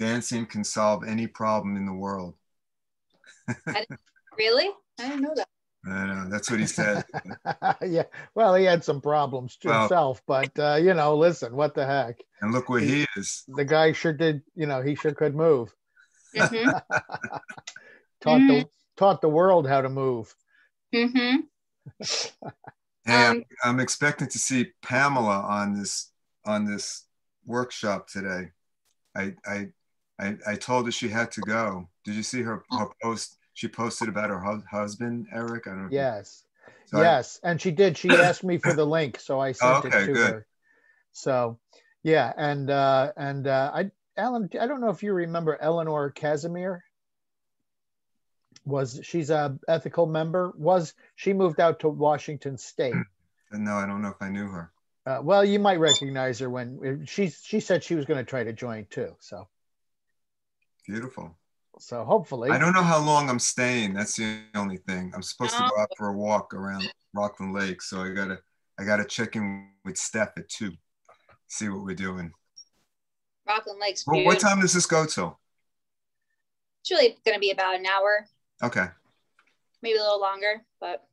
dancing can solve any problem in the world. really? I didn't know that. I know that's what he said. yeah. Well, he had some problems to Well- himself, but uh, you know, listen, what the heck? and look where he is. The guy sure did. You know, he sure could move. Mm-hmm. Taught the taught the world how to move. Mm-hmm. Hey, I'm, Um, I'm expecting to see Pamela on this on this workshop today. I I I, I told her she had to go. Did you see her, her post? She posted about her hu- husband, Eric. I don't know. if you- Yes. I- yes, and she did. She asked me for the link, so I sent Okay, it to good. her. So, yeah, and uh, and uh, I, Alan, I don't know if you remember Eleanor Casimir. Was she's a ethical member? Was she moved out to Washington State? no, I don't know if I knew her. Uh, well, you might recognize her when she she said she was going to try to join too. So Beautiful. so hopefully, I don't know how long I'm staying. That's the only thing. I'm supposed to go out for a walk around Rockland Lake, so I gotta I gotta check in with Steph at two, see what we're doing. Rockland Lake's Well, what time does this go till? It's really going to be about an hour, Okay. maybe a little longer, but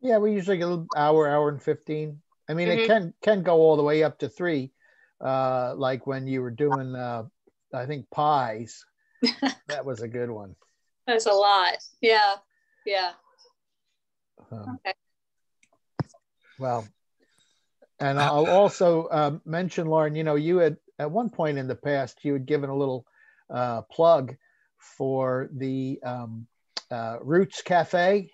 Yeah, we usually get an hour, hour and fifteen. I mean, it Mhm. can can go all the way up to three, uh, like when you were doing, uh, I think pies. That was a good one. that's a lot. Yeah. Yeah. Um, Okay. well, and I'll also um, mention, Lauren. You know, you had at one point in the past you had given a little uh, plug for the um, uh, Roots Cafe,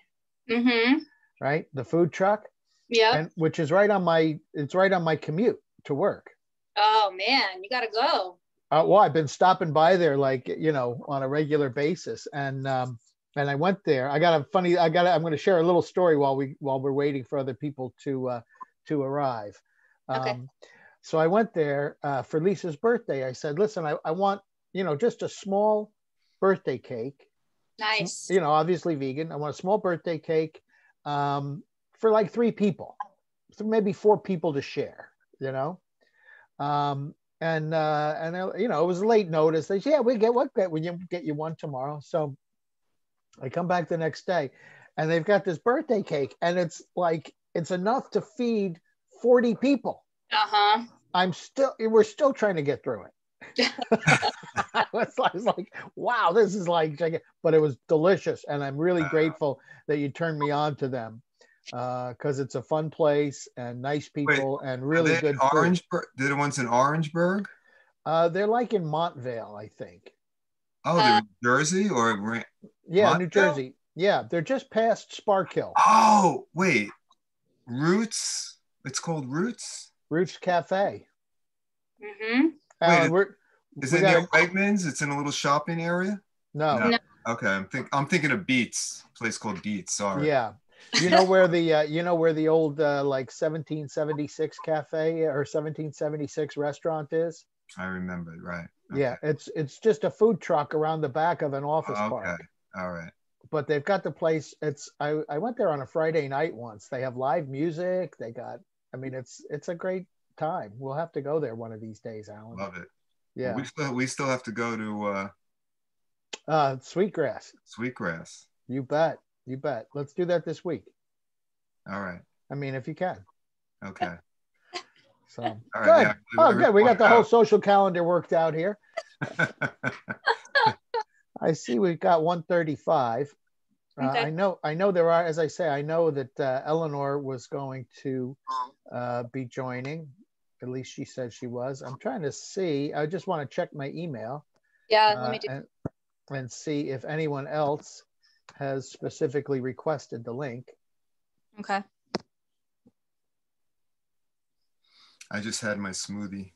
Mm-hmm. right? The food truck. Yeah. which is right on my it's right on my commute to work. Oh man, you got to go. Uh, well, I've been stopping by there like you know on a regular basis, and um, and I went there. I got a funny. I got. I'm going to share a little story while we while we're waiting for other people to uh, to arrive. Okay. Um, so I went there uh, for Lisa's birthday. I said, listen, I, I want you know just a small birthday cake. Nice. You know, obviously vegan. I want a small birthday cake um, for like three people, so maybe four people to share. You know, um, and uh, and uh, you know it was late notice. They said, yeah, we get what get we get you one tomorrow. So I come back the next day, and they've got this birthday cake, and it's like it's enough to feed forty people. Uh huh. I'm still we're still trying to get through it. I, was, I was like, wow, this is like, but it was delicious, and I'm really Wow. grateful that you turned me on to them because it's a fun place and nice people and really they in good food. Orangeburg. They're the ones in Orangeburg. Uh, they're like in Montvale, I think. Oh, they're in Jersey or Ra- Yeah, New Jersey. Yeah, they're just past Sparkill, oh wait, Roots. It's called Roots. Roots Cafe. Mm-hmm. Alan, it- we're Is we it near gotta- Wegmans? It's in a little shopping area. no, No. No. Okay, I'm think I'm thinking of Beats. A place called Beats. Sorry. yeah. You know where the uh, you know where the old uh, like 1776 cafe or 1776 restaurant is? I remember. Right. Yeah, it's it's just a food truck around the back of an office Okay. park. All right. But they've got the place. It's I I went there on a Friday night once. They have live music. They got. I mean, it's it's a great time. We'll have to go there one of these days, Alan. Love it. Yeah. We still we still have to go to uh, Uh, Sweetgrass. Sweetgrass. You bet. You bet. Let's do that this week. All right. I mean, if you can. Okay. So All good. yeah, oh, we're- good. We got the whole out. social calendar worked out here. I see we've got 135. Uh, Okay. I know. I know there are. As I say, I know that uh, Eleanor was going to uh, be joining. At least she said she was. I'm trying to see. I just want to check my email Yeah. uh, let me do. and, and see if anyone else has specifically requested the link. Okay. I just had my smoothie.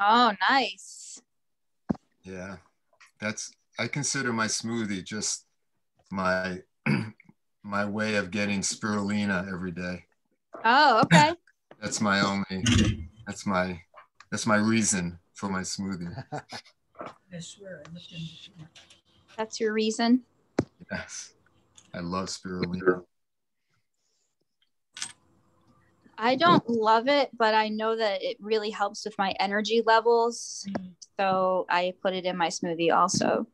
Oh, nice. Yeah. That's I consider my smoothie just my my way of getting spirulina every day. Oh, okay. That's my only that's my that's my reason for my smoothie. I swear, I looked into it. That's your reason. Yes. I love spirulina. I don't love it, but I know that it really helps with my energy levels, So I put it in my smoothie also.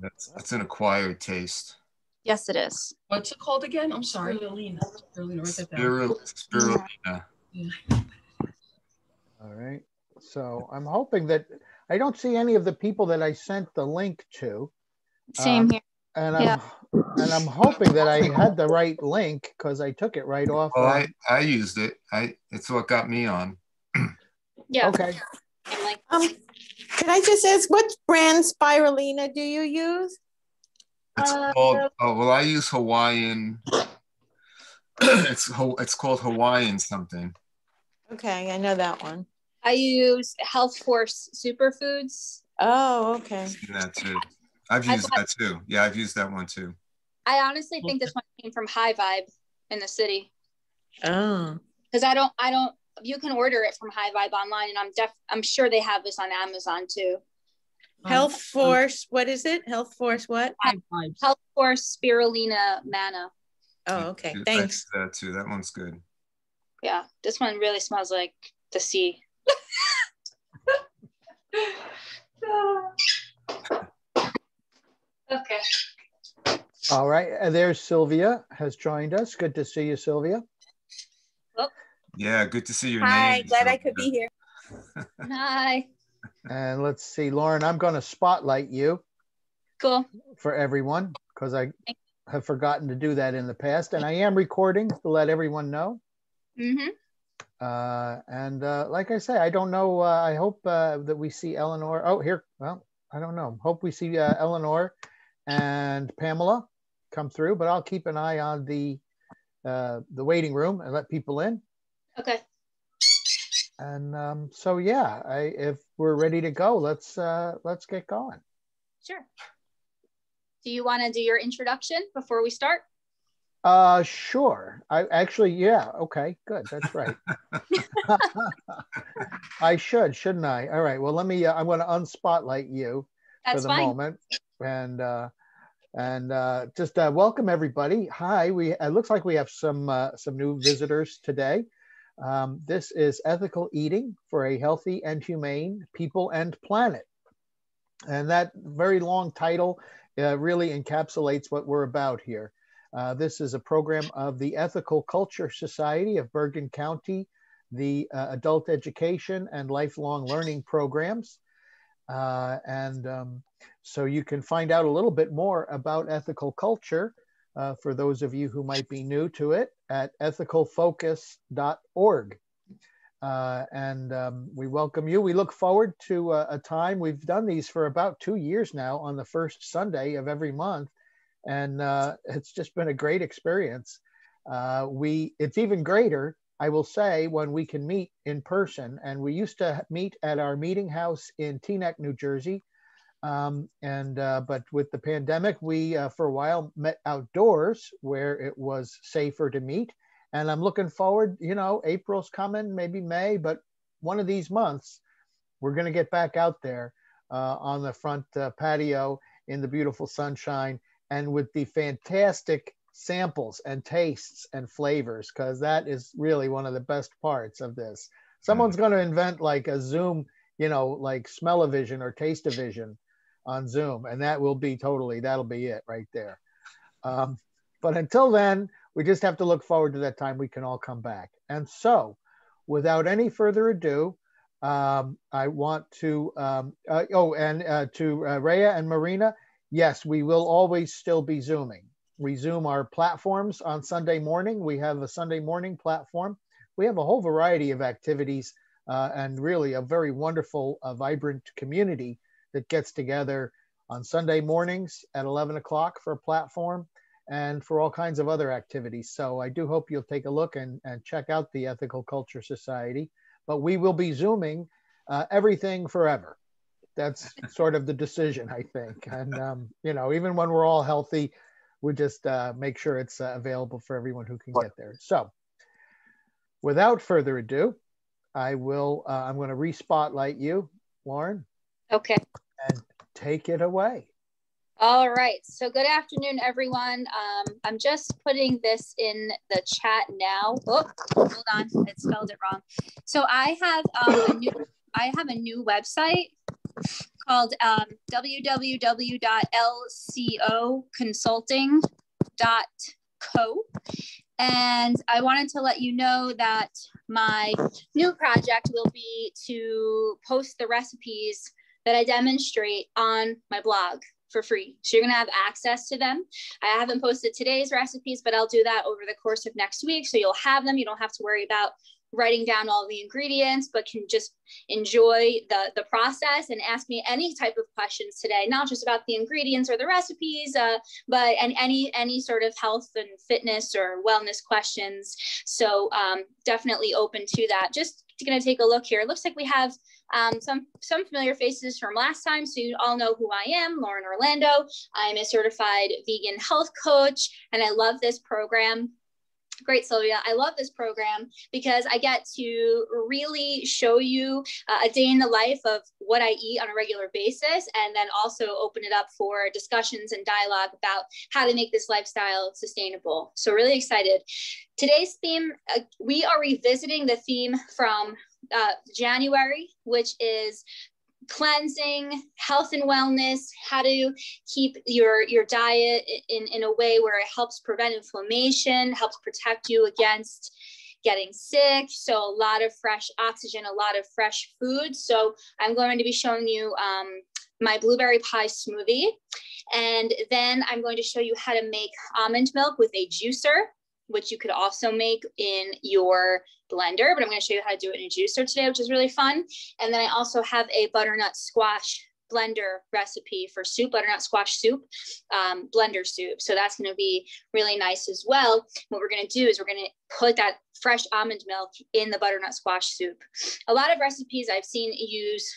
That's, that's an acquired taste. Yes, it is. What's it called again? I'm sorry. Spirulina. Spirulina, write that down. Spirul- Spirulina. All right. So I'm hoping that I don't see any of the people that I sent the link to. Same Um, here. And I'm Yeah. and I'm hoping that I had the right link because I took it right off. Well, I, I used it. I it's what got me on. Yeah. okay. Like, Um, can I just ask what brand spirulina do you use? It's Uh, called oh well I use Hawaiian it's it's called Hawaiian something. Okay, I know that one. I use Health Force Superfoods. Oh, okay. Seen that too. I've I used bought- that too. Yeah, I've used that one too. I honestly think this one came from High Vibe in the city Oh. because I don't, I don't. You can order it from High Vibe online, and I'm def, I'm sure they have this on Amazon too. Um, Health Force, what is it? Health Force what? Health Force Spirulina Manna. Oh, okay. Thanks. that too. That one's good. Yeah, this one really smells like the sea. okay. All right. And there's Sylvia has joined us. Good to see you, Sylvia. Yeah, good to see your Hi, name. glad I could be here. Hi. And let's see, Lauren, I'm going to spotlight you Cool. for everyone because I have forgotten to do that in the past. And I am recording to let everyone know. Mm-hmm. Uh, and uh, like I say, I don't know. Uh, I hope uh, that we see Eleanor. Oh, here. Well, I don't know. Hope we see uh, Eleanor and Pamela come through, but I'll keep an eye on the uh, the waiting room and let people in. Okay. And um, so, yeah, I, if we're ready to go, let's uh, let's get going. Sure. Do you want to do your introduction before we start? Uh, sure. I actually, yeah. Okay, good. That's right. I should, shouldn't I? All right. Well, let me. Uh, I'm going to unspotlight you for That's the fine. moment, and uh, and uh, just uh, welcome everybody. Hi. We it looks like we have some uh, some new visitors today. Um, this is ethical eating for a healthy and humane people and planet, and that very long title uh, really encapsulates what we're about here. Uh, this is a program of the Ethical Culture Society of Bergen County, the uh, Adult Education and Lifelong Learning Programs. Uh, and um, so you can find out a little bit more about ethical culture uh, for those of you who might be new to it at ethicalfocus.org. Uh, and um, we welcome you. We look forward to uh, a time. We've done these for about two years now on the first Sunday of every month and uh, it's just been a great experience. Uh, we it's even greater, I will say, when we can meet in person. And we used to meet at our meeting house in Teaneck, New Jersey. Um, and uh, but with the pandemic, we uh, for a while met outdoors where it was safer to meet. And I'm looking forward. You know, April's coming, maybe May, but one of these months, we're going to get back out there uh, on the front uh, patio in the beautiful sunshine and with the fantastic samples and tastes and flavors, because that is really one of the best parts of this. Someone's going to invent like a Zoom, you know, like smell-o-vision or taste-o-vision on Zoom, and that will be totally, that'll be it right there. Um, but until then, we just have to look forward to that time we can all come back. And so, without any further ado, um, I want to, um, uh, oh, and uh, to uh, Rhea and Marina, yes, we will always still be Zooming. Zoom our platforms on Sunday morning. We have a Sunday morning platform. We have a whole variety of activities uh, and really a very wonderful, uh, vibrant community that gets together on Sunday mornings at 11 o'clock for a platform and for all kinds of other activities. So I do hope you'll take a look and, and check out the Ethical Culture Society. But we will be Zooming uh, everything forever that's sort of the decision, I think. And um, you know, even when we're all healthy, we just uh, make sure it's uh, available for everyone who can get there. So, without further ado, I will. Uh, I'm going to re-spotlight you, Lauren, Okay. and take it away. All right. So good afternoon, everyone. Um, I'm just putting this in the chat now. Oh, hold on. It spelled it wrong. So I have um, a new I have a new website called um, www.lcoconsulting.co. And I wanted to let you know that my new project will be to post the recipes that I demonstrate on my blog for free. So you're going to have access to them. I haven't posted today's recipes, but I'll do that over the course of next week. So you'll have them. You don't have to worry about writing down all the ingredients, but can just enjoy the, the process and ask me any type of questions today, not just about the ingredients or the recipes, uh, but and any any sort of health and fitness or wellness questions. So um, definitely open to that. Just going to take a look here. It looks like we have um, some some familiar faces from last time, so you all know who I am, Lauren Orlando. I'm a certified vegan health coach, and I love this program Great, Sylvia. I love this program because I get to really show you uh, a day in the life of what I eat on a regular basis, and then also open it up for discussions and dialogue about how to make this lifestyle sustainable. So, really excited. Today's theme, uh, we are revisiting the theme from uh, January, which is cleansing, health and wellness, how to keep your, your diet in, in a way where it helps prevent inflammation, helps protect you against getting sick. So a lot of fresh oxygen, a lot of fresh food. So I'm going to be showing you um, my blueberry pie smoothie. And then I'm going to show you how to make almond milk with a juicer which you could also make in your blender, but I'm gonna show you how to do it in a juicer today, which is really fun. And then I also have a butternut squash blender recipe for soup, butternut squash soup, um, blender soup. So that's gonna be really nice as well. What we're gonna do is we're gonna put that fresh almond milk in the butternut squash soup. A lot of recipes I've seen use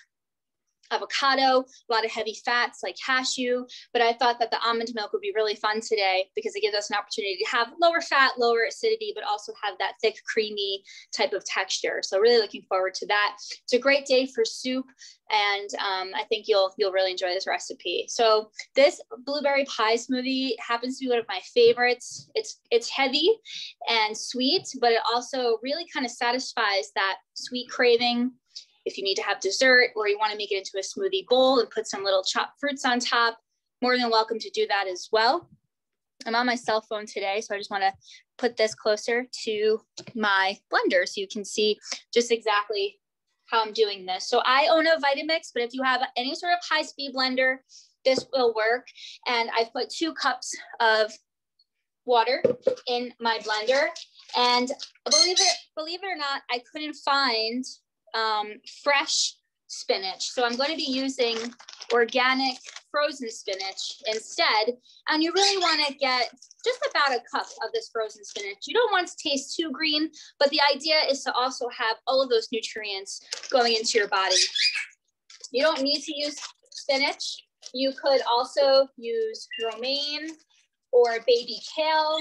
avocado, a lot of heavy fats like cashew. But I thought that the almond milk would be really fun today because it gives us an opportunity to have lower fat, lower acidity, but also have that thick, creamy type of texture. So really looking forward to that. It's a great day for soup. And um, I think you'll you'll really enjoy this recipe. So this blueberry pie smoothie happens to be one of my favorites. It's it's heavy and sweet, but it also really kind of satisfies that sweet craving if you need to have dessert or you want to make it into a smoothie bowl and put some little chopped fruits on top, more than welcome to do that as well. I'm on my cell phone today, so I just want to put this closer to my blender so you can see just exactly how I'm doing this. So I own a Vitamix, but if you have any sort of high speed blender, this will work. And I've put two cups of water in my blender. And believe it, believe it or not, I couldn't find um, fresh spinach. So I'm going to be using organic frozen spinach instead. And you really want to get just about a cup of this frozen spinach. You don't want to taste too green, but the idea is to also have all of those nutrients going into your body. You don't need to use spinach. You could also use romaine or baby kale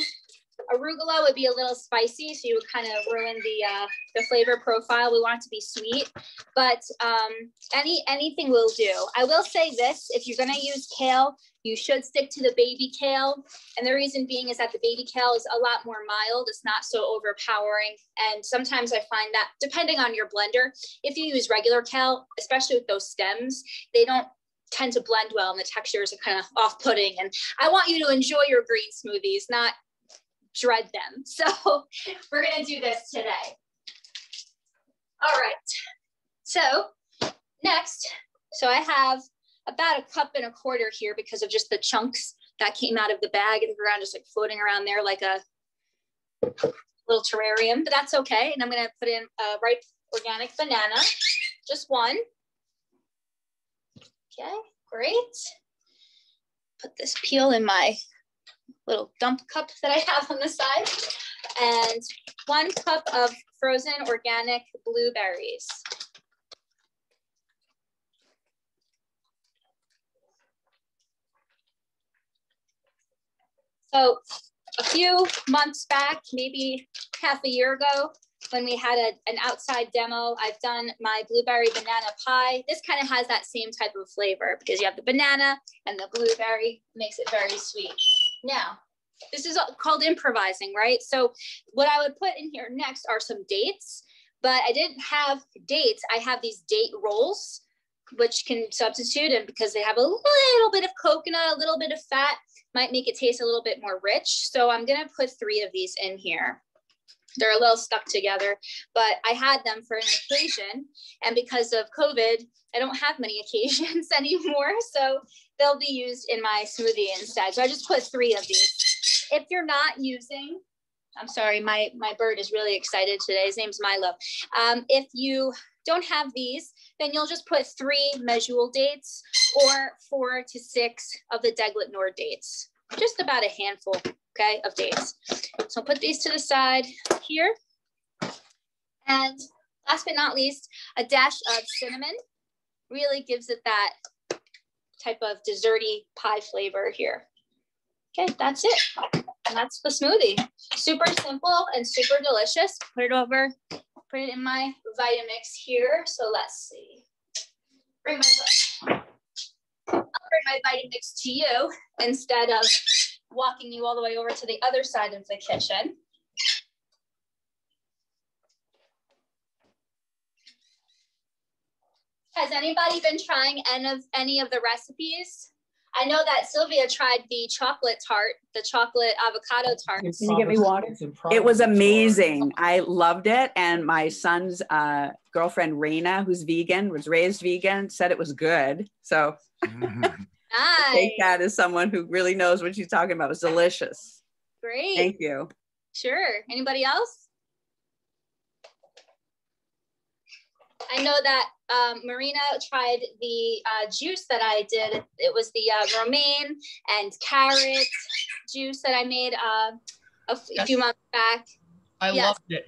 Arugula would be a little spicy, so you would kind of ruin the uh, the flavor profile. We want it to be sweet, but um, any anything will do. I will say this: if you're going to use kale, you should stick to the baby kale, and the reason being is that the baby kale is a lot more mild. It's not so overpowering, and sometimes I find that depending on your blender, if you use regular kale, especially with those stems, they don't tend to blend well and the textures are kind of off-putting and i want you to enjoy your green smoothies not dread them. So we're going to do this today. All right. So next, so I have about a cup and a quarter here because of just the chunks that came out of the bag and the ground just like floating around there like a little terrarium, but that's okay. And I'm going to put in a ripe organic banana, just one. Okay, great. Put this peel in my little dump cup that I have on the side, and one cup of frozen organic blueberries. So a few months back, maybe half a year ago, when we had a, an outside demo, I've done my blueberry banana pie. This kind of has that same type of flavor because you have the banana and the blueberry makes it very sweet. Now, this is called improvising, right? So what I would put in here next are some dates, but I didn't have dates. I have these date rolls. which can substitute and because they have a little bit of coconut, a little bit of fat, might make it taste a little bit more rich. So I'm gonna put three of these in here. They're a little stuck together, but I had them for an occasion. And because of COVID, I don't have many occasions anymore. So they'll be used in my smoothie instead. So I just put three of these. If you're not using, I'm sorry, my, my bird is really excited today. His name's Milo. Um, if you don't have these, then you'll just put three Medjool dates or four to six of the Deglet Nord dates, just about a handful, okay, of dates. So put these to the side here. And last but not least, a dash of cinnamon really gives it that type of desserty pie flavor here. Okay, that's it. And that's the smoothie. Super simple and super delicious. Put it over, put it in my Vitamix here. So let's see. Bring my, I'll bring my Vitamix to you instead of walking you all the way over to the other side of the kitchen. Has anybody been trying any of any of the recipes? I know that Sylvia tried the chocolate tart, the chocolate avocado tart. Can you get me water? It was amazing. I loved it. And my son's uh, girlfriend, Raina, who's vegan, was raised vegan, said it was good. So Nice. take that as someone who really knows what she's talking about. It was delicious. Great. Thank you. Sure. Anybody else? I know that um, Marina tried the uh, juice that I did. It was the uh, romaine and carrot juice that I made uh, a f- Yes. few months back. I Yes. loved it.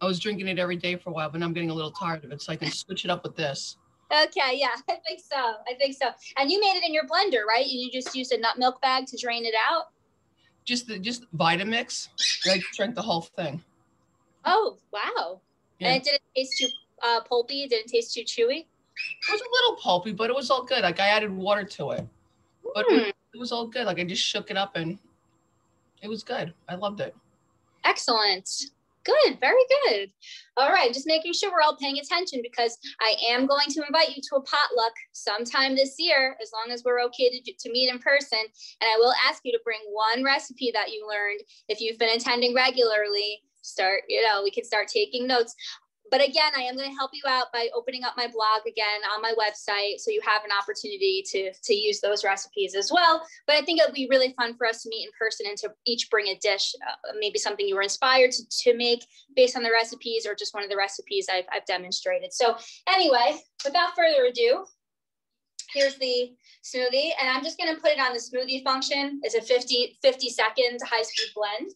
I was drinking it every day for a while, but I'm getting a little tired of it. So I can switch it up with this. Okay, yeah, I think so. I think so. And you made it in your blender, right? You just used a nut milk bag to drain it out. Just the just Vitamix. I drank the whole thing. Oh, wow. Yeah. And it didn't taste too uh, pulpy. It didn't taste too chewy. It was a little pulpy, but it was all good. Like I added water to it, but it, Hmm, it was all good. Like I just shook it up and it was good. I loved it. excellent. Good, very good. All right, just making sure we're all paying attention because I am going to invite you to a potluck sometime this year, as long as we're okay to, to meet in person. And I will ask you to bring one recipe that you learned. If you've been attending regularly, start, you know, we can start taking notes. But again, I am going to help you out by opening up my blog again on my website so you have an opportunity to, to use those recipes as well. But I think it'll be really fun for us to meet in person and to each bring a dish, uh, maybe something you were inspired to, to make based on the recipes or just one of the recipes I've, I've demonstrated. So anyway, without further ado, here's the smoothie and I'm just going to put it on the smoothie function. It's a 50, 50 second high speed blend.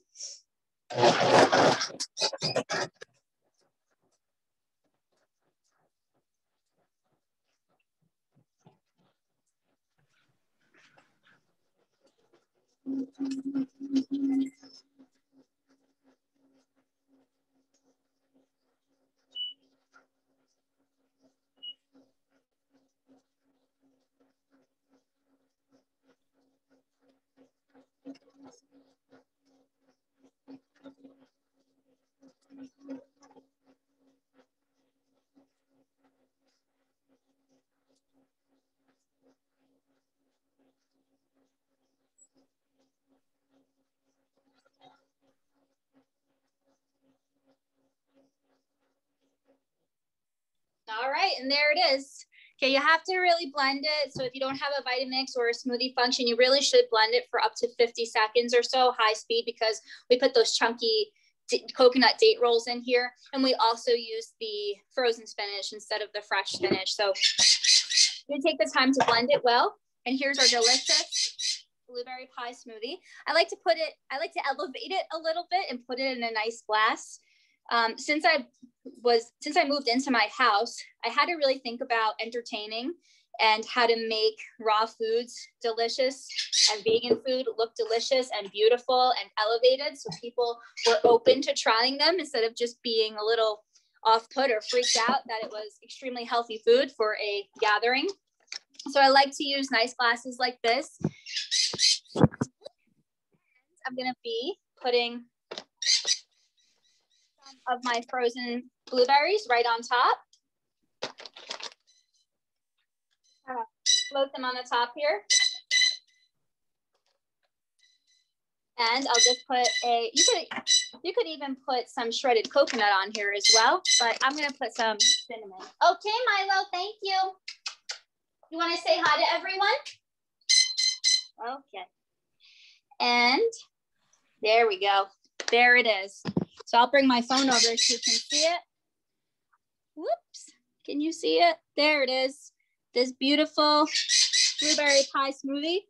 何? All right, and there it is. Okay, you have to really blend it. So if you don't have a Vitamix or a smoothie function, you really should blend it for up to 50 seconds or so, high speed, because we put those chunky coconut date rolls in here. And we also use the frozen spinach instead of the fresh spinach. So you take the time to blend it well. And here's our delicious blueberry pie smoothie. I like to put it, I like to elevate it a little bit and put it in a nice glass. Um, since I was since I moved into my house, I had to really think about entertaining and how to make raw foods delicious and vegan food look delicious and beautiful and elevated so people were open to trying them instead of just being a little off put or freaked out that it was extremely healthy food for a gathering. So I like to use nice glasses like this. I'm going to be putting of my frozen blueberries right on top. Uh, float them on the top here. And I'll just put a, you could, you could even put some shredded coconut on here as well, but I'm gonna put some cinnamon. Okay, Milo, thank you. You wanna say hi to everyone? Okay. And there we go. There it is. So I'll bring my phone over so you can see it. Whoops. Can you see it? There it is. This beautiful blueberry pie smoothie.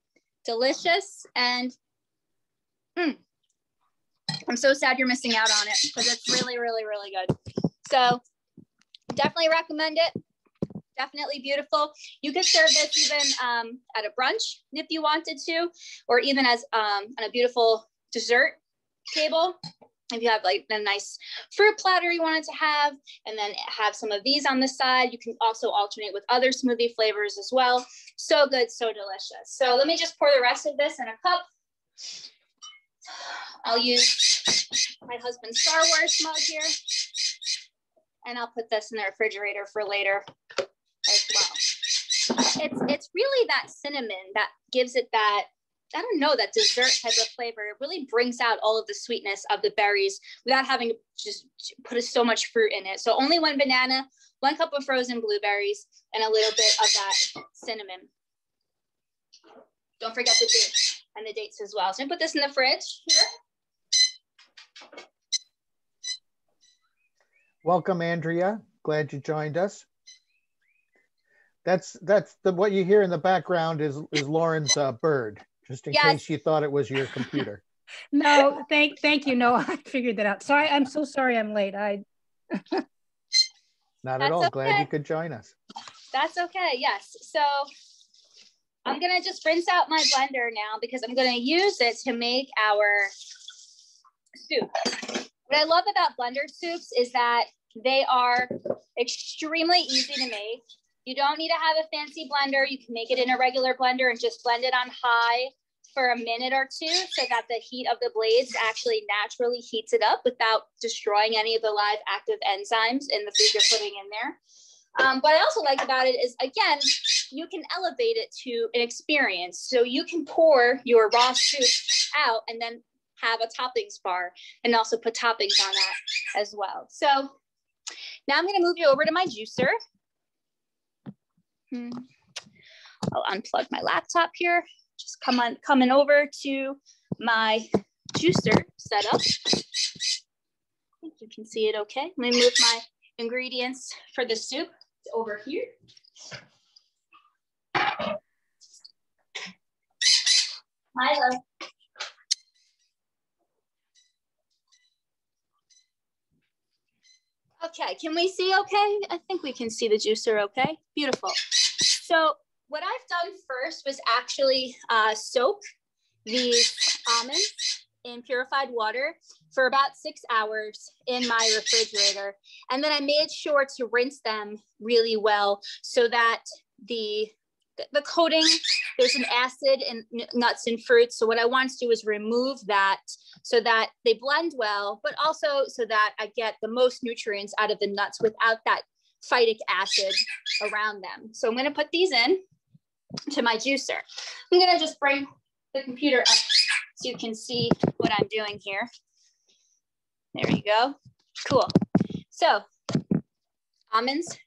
Delicious. And mm, I'm so sad you're missing out on it because it's really, really, really good. So definitely recommend it. Definitely beautiful. You could serve this even um, at a brunch if you wanted to, or even as um, on a beautiful dessert table if you have like a nice fruit platter you wanted to have and then have some of these on the side. You can also alternate with other smoothie flavors as well. So good so delicious. So let me just pour the rest of this in a cup. I'll use my husband's star wars mug here and i'll put this in the refrigerator for later as well. It's it's really that cinnamon that gives it that I don't know, that dessert type of flavor. It really brings out all of the sweetness of the berries without having to just put so much fruit in it. So only one banana, one cup of frozen blueberries, and a little bit of that cinnamon. Don't forget the dates and the dates as well. So I put this in the fridge here. Welcome, Andrea. Glad you joined us. That's that's the what you hear in the background is is Lauren's uh, bird just in yes. case you thought it was your computer. no, thank thank you. No, I figured that out. Sorry, I'm so sorry I'm late. I not at all. Okay. Glad you could join us. That's okay. Yes. So I'm gonna just rinse out my blender now because I'm gonna use it to make our soup. What I love about blender soups is that they are extremely easy to make. You don't need to have a fancy blender. You can make it in a regular blender and just blend it on high for a minute or two so that the heat of the blades actually naturally heats it up without destroying any of the live active enzymes in the food you're putting in there. Um, what I also like about it is, again, you can elevate it to an experience. So you can pour your raw soup out and then have a toppings bar and also put toppings on that as well. So now I'm gonna move you over to my juicer. Hmm. I'll unplug my laptop here. Just come on, coming over to my juicer setup. I think you can see it okay. Let me move my ingredients for the soup over here. Milo. Uh, okay, can we see okay? I think we can see the juicer okay. Beautiful. So what I've done first was actually uh, soak these almonds in purified water for about six hours in my refrigerator. And then I made sure to rinse them really well so that the the coating, there's an acid in nuts and fruits. So what I want to do is remove that so that they blend well, but also so that I get the most nutrients out of the nuts without that phytic acid around them. So I'm gonna put these in to my juicer. I'm gonna just bring the computer up so you can see what I'm doing here. There you go. Cool. So almonds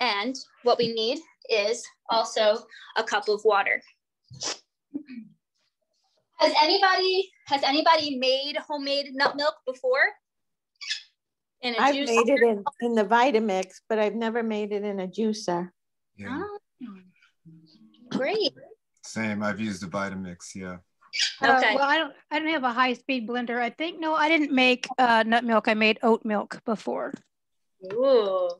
and what we need is also a cup of water. Has anybody has anybody made homemade nut milk before? In a I've juicer? made it in, in the Vitamix, but I've never made it in a juicer. Yeah. Oh, great. Same. I've used the Vitamix. Yeah. Uh, okay. well, I don't. I don't have a high speed blender. I think no, I didn't make uh, nut milk. I made oat milk before. Ooh,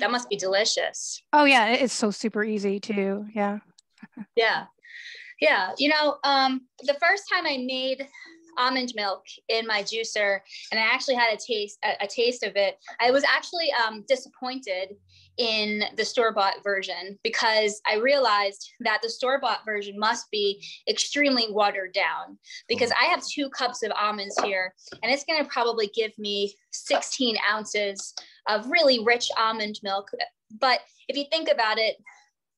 that must be delicious. Oh yeah, it's so super easy too. Yeah. yeah, yeah. You know, um, the first time I made almond milk in my juicer and I actually had a taste a, a taste of it. I was actually um, disappointed in the store bought version because I realized that the store bought version must be extremely watered down because I have two cups of almonds here and it's going to probably give me 16 ounces of really rich almond milk. But if you think about it,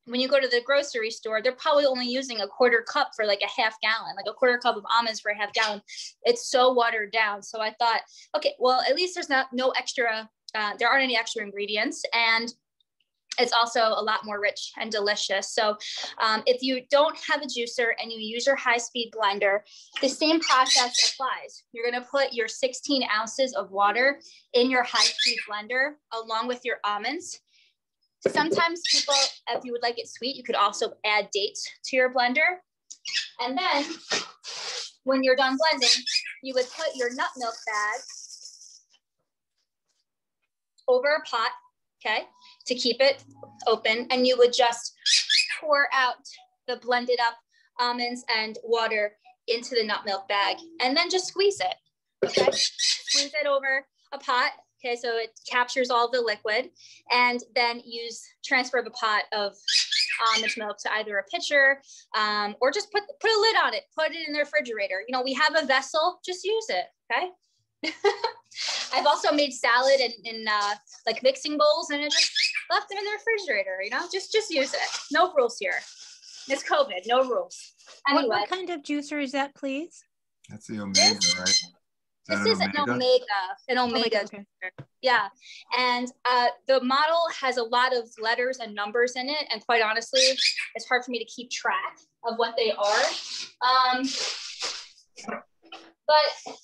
when you go to the grocery store, they're probably only using a quarter cup for like a half gallon, like a quarter cup of almonds for a half gallon. It's so watered down. So I thought, okay, well, at least there's not no extra, uh, there aren't any extra ingredients. And it's also a lot more rich and delicious. So um, if you don't have a juicer and you use your high speed blender, the same process applies. You're gonna put your 16 ounces of water in your high speed blender along with your almonds. Sometimes people, if you would like it sweet, you could also add dates to your blender. And then when you're done blending, you would put your nut milk bag over a pot, okay, to keep it open. And you would just pour out the blended up almonds and water into the nut milk bag and then just squeeze it, okay? Squeeze it over a pot Okay, so it captures all the liquid and then use transfer the pot of almond milk to either a pitcher um, or just put, put a lid on it, put it in the refrigerator. You know, we have a vessel, just use it, okay? I've also made salad in, in uh, like mixing bowls and I just left them in the refrigerator, you know, just, just use it. No rules here. It's COVID, no rules. Anyway. What, what kind of juicer is that, please? That's the Omega, right? This is an omega, an omega. Okay. Yeah, and uh, the model has a lot of letters and numbers in it, and quite honestly, it's hard for me to keep track of what they are. Um, but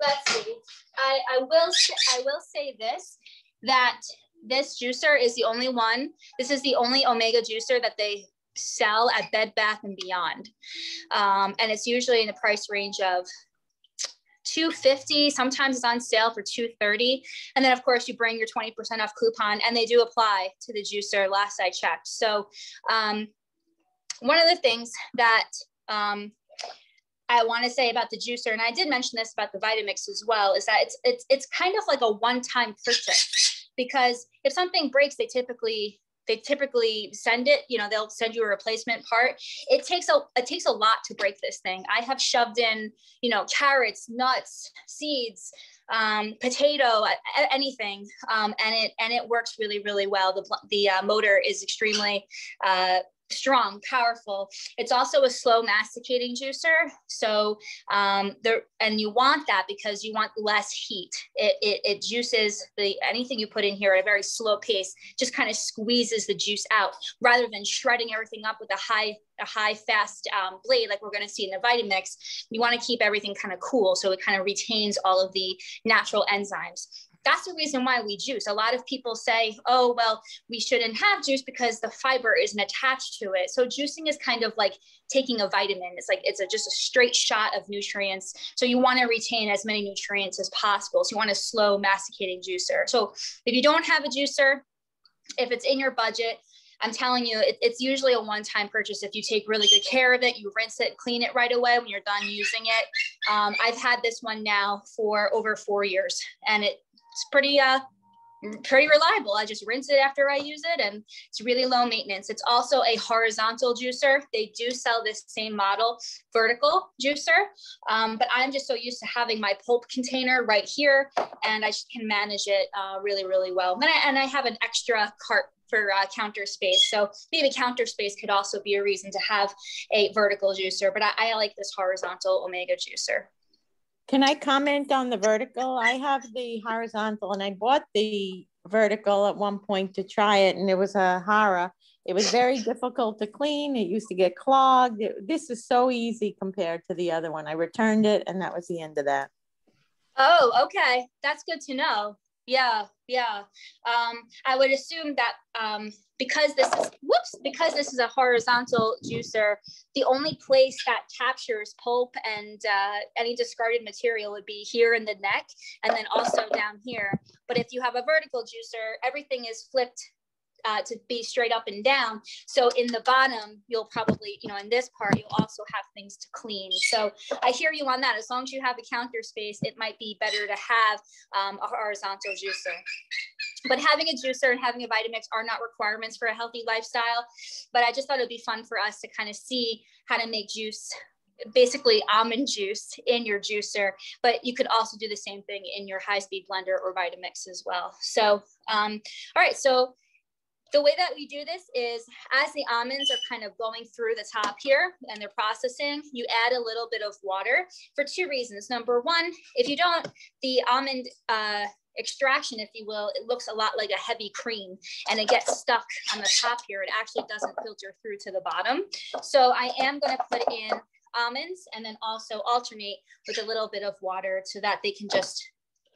let's see. I, I will I will say this that this juicer is the only one. This is the only omega juicer that they sell at Bed Bath and Beyond, um, and it's usually in the price range of 250 sometimes it's on sale for 230 and then of course you bring your 20% off coupon and they do apply to the juicer last i checked. So um, one of the things that um, I want to say about the juicer, and I did mention this about the Vitamix as well, is that it's it's it's kind of like a one-time purchase. Because if something breaks, they typically they typically send it you know they'll send you a replacement part. It takes a it takes a lot to break this thing. I have shoved in you know carrots nuts seeds um, potato anything um, and it and it works really really well. The the uh, motor is extremely uh, strong, powerful. It's also a slow masticating juicer. So um, there, and you want that because you want less heat. It, it, it juices the anything you put in here at a very slow pace, just kind of squeezes the juice out rather than shredding everything up with a high a high fast um, blade like we're going to see in the Vitamix. You want to keep everything kind of cool so it kind of retains all of the natural enzymes that's the reason why we juice. A lot of people say, oh, well, we shouldn't have juice because the fiber isn't attached to it. So juicing is kind of like taking a vitamin. It's like it's a, just a straight shot of nutrients. So you want to retain as many nutrients as possible. So you want a slow masticating juicer. So if you don't have a juicer, if it's in your budget, I'm telling you, it, it's usually a one time purchase. If you take really good care of it, you rinse it, clean it right away when you're done using it. Um, I've had this one now for over four years and it it's pretty uh pretty reliable. I just rinse it after I use it and it's really low maintenance. It's also a horizontal juicer. They do sell this same model, vertical juicer, um, but I'm just so used to having my pulp container right here and I just can manage it uh, really, really well. And I, and I have an extra cart for uh, counter space. So maybe counter space could also be a reason to have a vertical juicer, but I, I like this horizontal Omega juicer. Can I comment on the vertical? I have the horizontal and I bought the vertical at one point to try it and it was a horror. It was very difficult to clean. It used to get clogged. It, this is so easy compared to the other one. I returned it and that was the end of that. Oh, okay. That's good to know. Yeah, yeah. Um, I would assume that um, because this is whoops because this is a horizontal juicer the only place that captures pulp and uh, any discarded material would be here in the neck and then also down here but if you have a vertical juicer everything is flipped uh, to be straight up and down. So in the bottom, you'll probably, you know, in this part, you'll also have things to clean. So I hear you on that. As long as you have a counter space, it might be better to have um, a horizontal juicer. But having a juicer and having a Vitamix are not requirements for a healthy lifestyle. But I just thought it'd be fun for us to kind of see how to make juice basically almond juice in your juicer, but you could also do the same thing in your high speed blender or Vitamix as well. So, um, all right, so the way that we do this is as the almonds are kind of going through the top here and they're processing, you add a little bit of water for two reasons. Number one, if you don't, the almond uh, extraction, if you will, it looks a lot like a heavy cream and it gets stuck on the top here. It actually doesn't filter through to the bottom. So I am going to put in almonds and then also alternate with a little bit of water so that they can just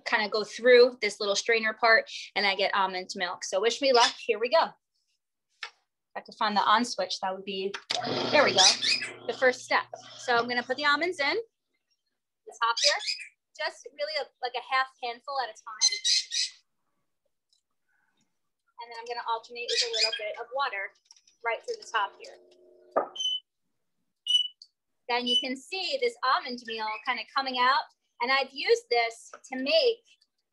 kind of go through this little strainer part and I get almond milk. So wish me luck. Here we go. I have to find the on switch. That would be, there we go. The first step. So I'm going to put the almonds in the top here, just really a, like a half handful at a time. And then I'm going to alternate with a little bit of water right through the top here. Then you can see this almond meal kind of coming out and I've used this to make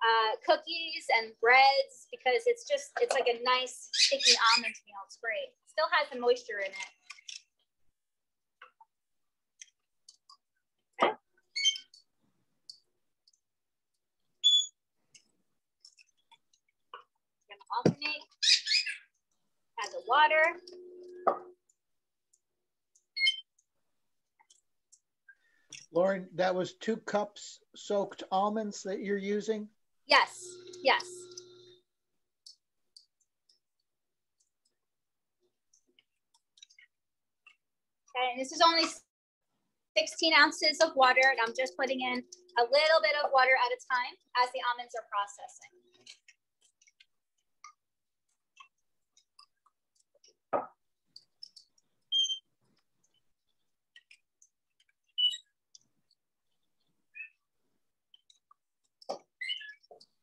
uh, cookies and breads because it's just, it's like a nice sticky almond meal. It's great. Still has the moisture in it. Alternate. Add the water. Lauren, that was two cups soaked almonds that you're using? Yes, yes. And this is only 16 ounces of water, and I'm just putting in a little bit of water at a time as the almonds are processing.